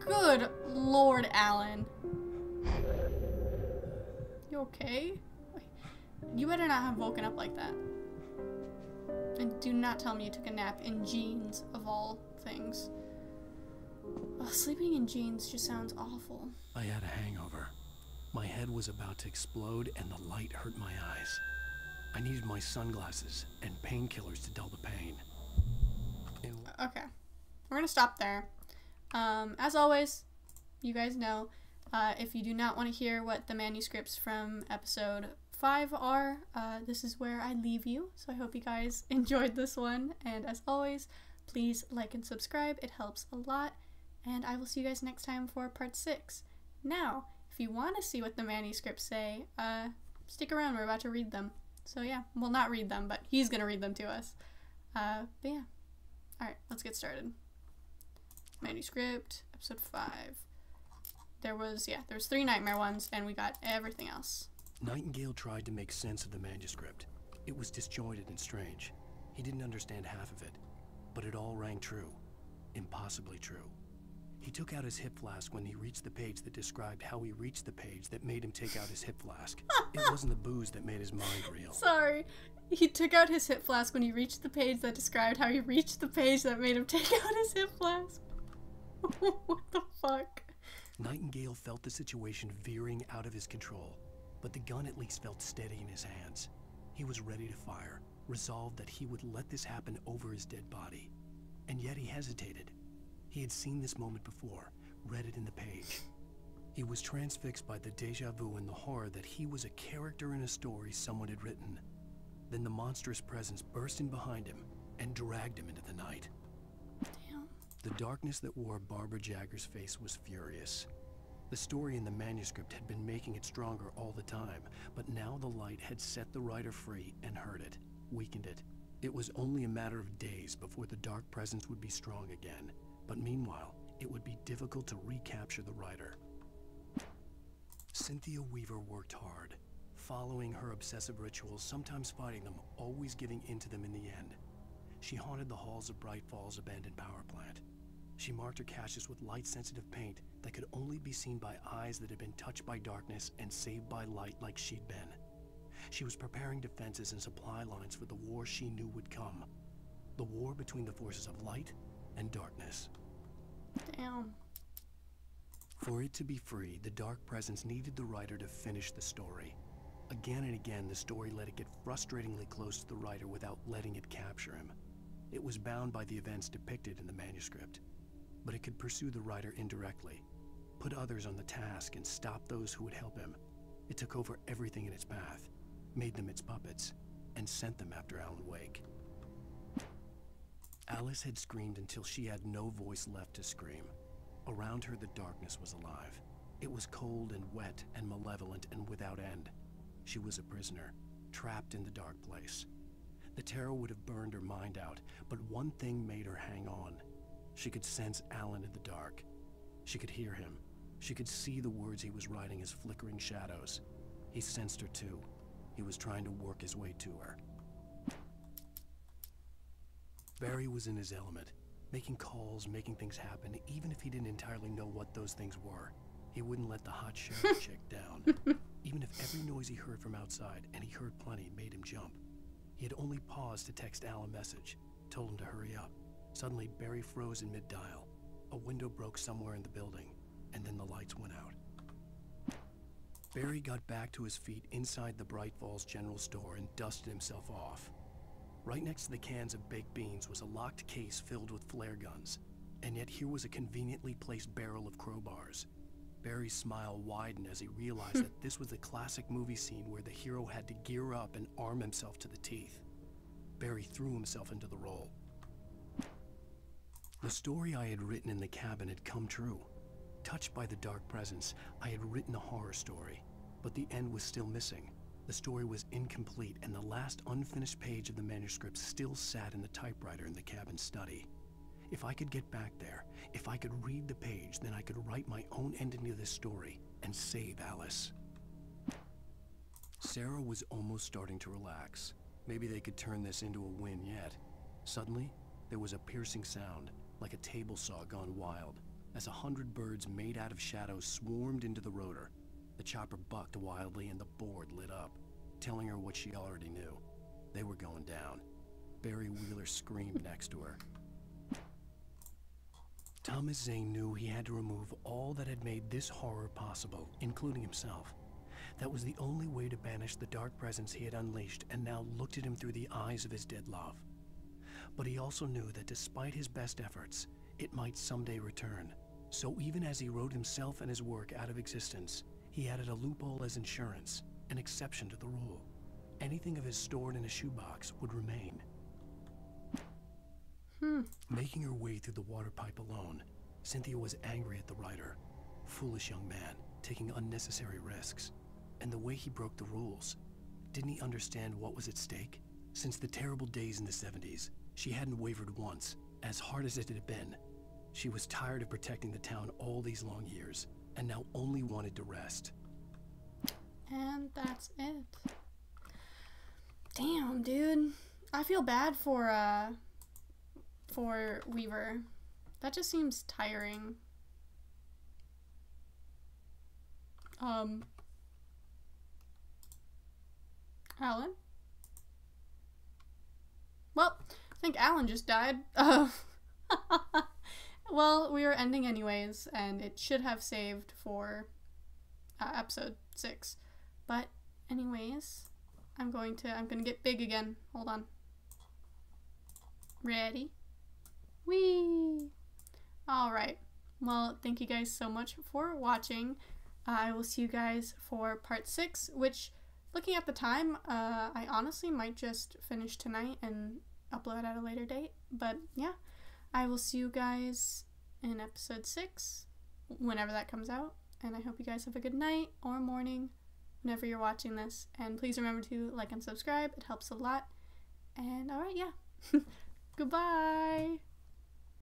Good lord, Alan. You okay? You better not have woken up like that. And do not tell me you took a nap in jeans, of all things. Ugh, sleeping in jeans just sounds awful. I had a hangover. My head was about to explode and the light hurt my eyes. I needed my sunglasses and painkillers to dull the pain. Okay. We're going to stop there. Um, as always, you guys know, uh, if you do not want to hear what the manuscripts from episode 5 are, uh, this is where I leave you. So I hope you guys enjoyed this one. And as always, please like and subscribe. It helps a lot. And I will see you guys next time for part 6. Now, if you want to see what the manuscripts say, uh, stick around. We're about to read them. So yeah, we'll not read them, but he's going to read them to us. Uh, but yeah. Alright, let's get started. Manuscript, episode 5. There was, yeah, there was three nightmare ones, and we got everything else. Nightingale tried to make sense of the manuscript. It was disjointed and strange. He didn't understand half of it, but it all rang true. Impossibly true. He took out his hip flask when he reached the page that described how he reached the page that made him take out his hip flask. it wasn't the booze that made his mind reel. Sorry. He took out his hip flask when he reached the page that described how he reached the page that made him take out his hip flask. what the fuck? Nightingale felt the situation veering out of his control, but the gun at least felt steady in his hands. He was ready to fire, resolved that he would let this happen over his dead body. And yet he hesitated. He had seen this moment before, read it in the page. He was transfixed by the deja vu and the horror that he was a character in a story someone had written. Then the monstrous presence burst in behind him and dragged him into the night. Damn. The darkness that wore Barbara Jagger's face was furious. The story in the manuscript had been making it stronger all the time, but now the light had set the writer free and hurt it, weakened it. It was only a matter of days before the dark presence would be strong again, but meanwhile, it would be difficult to recapture the writer. Cynthia Weaver worked hard, following her obsessive rituals, sometimes fighting them, always giving in to them in the end. She haunted the halls of Bright Falls abandoned power plant. She marked her caches with light-sensitive paint that could only be seen by eyes that had been touched by darkness and saved by light like she'd been. She was preparing defenses and supply lines for the war she knew would come. The war between the forces of light and darkness. Damn. For it to be free, the Dark Presence needed the writer to finish the story. Again and again, the story let it get frustratingly close to the writer without letting it capture him. It was bound by the events depicted in the manuscript, but it could pursue the writer indirectly, put others on the task, and stop those who would help him. It took over everything in its path, made them its puppets, and sent them after Alan Wake. Alice had screamed until she had no voice left to scream. Around her, the darkness was alive. It was cold and wet and malevolent and without end. She was a prisoner, trapped in the dark place. The terror would have burned her mind out, but one thing made her hang on. She could sense Alan in the dark. She could hear him. She could see the words he was writing as flickering shadows. He sensed her too. He was trying to work his way to her. Barry was in his element, making calls, making things happen, even if he didn't entirely know what those things were. He wouldn't let the hot sheriff chick down. Even if every noise he heard from outside, and he heard plenty, made him jump. He had only paused to text Al a message, told him to hurry up. Suddenly, Barry froze in mid-dial. A window broke somewhere in the building, and then the lights went out. Barry got back to his feet inside the Bright Falls General Store and dusted himself off. Right next to the cans of baked beans was a locked case filled with flare guns, and yet here was a conveniently placed barrel of crowbars. Barry's smile widened as he realized that this was a classic movie scene where the hero had to gear up and arm himself to the teeth. Barry threw himself into the role. The story I had written in the cabin had come true. Touched by the dark presence, I had written a horror story, but the end was still missing. The story was incomplete, and the last unfinished page of the manuscript still sat in the typewriter in the cabin study. If I could get back there, if I could read the page, then I could write my own ending to this story and save Alice. Sarah was almost starting to relax. Maybe they could turn this into a win yet. Suddenly, there was a piercing sound, like a table saw gone wild, as a hundred birds made out of shadows swarmed into the rotor. The chopper bucked wildly and the board lit up, telling her what she already knew. They were going down. Barry Wheeler screamed next to her. Thomas Zane knew he had to remove all that had made this horror possible, including himself. That was the only way to banish the dark presence he had unleashed and now looked at him through the eyes of his dead love. But he also knew that despite his best efforts, it might someday return. So even as he wrote himself and his work out of existence, he added a loophole as insurance, an exception to the rule. Anything of his stored in a shoebox would remain. Hmm. Making her way through the water pipe alone, Cynthia was angry at the writer. Foolish young man, taking unnecessary risks. And the way he broke the rules. Didn't he understand what was at stake? Since the terrible days in the 70s, she hadn't wavered once, as hard as it had been. She was tired of protecting the town all these long years, and now only wanted to rest. And that's it. Damn, dude. I feel bad for, uh, for Weaver. That just seems tiring. Um, Alan? Well, I think Alan just died. Uh, well, we are ending anyways, and it should have saved for uh, episode 6. But anyways, I'm going to, I'm to get big again. Hold on. Ready? Whee! Alright. Well, thank you guys so much for watching. I will see you guys for part 6, which, looking at the time, uh, I honestly might just finish tonight and upload at a later date. But yeah, I will see you guys in episode 6, whenever that comes out. And I hope you guys have a good night or morning whenever you're watching this. And please remember to like and subscribe, it helps a lot. And alright, yeah. Goodbye!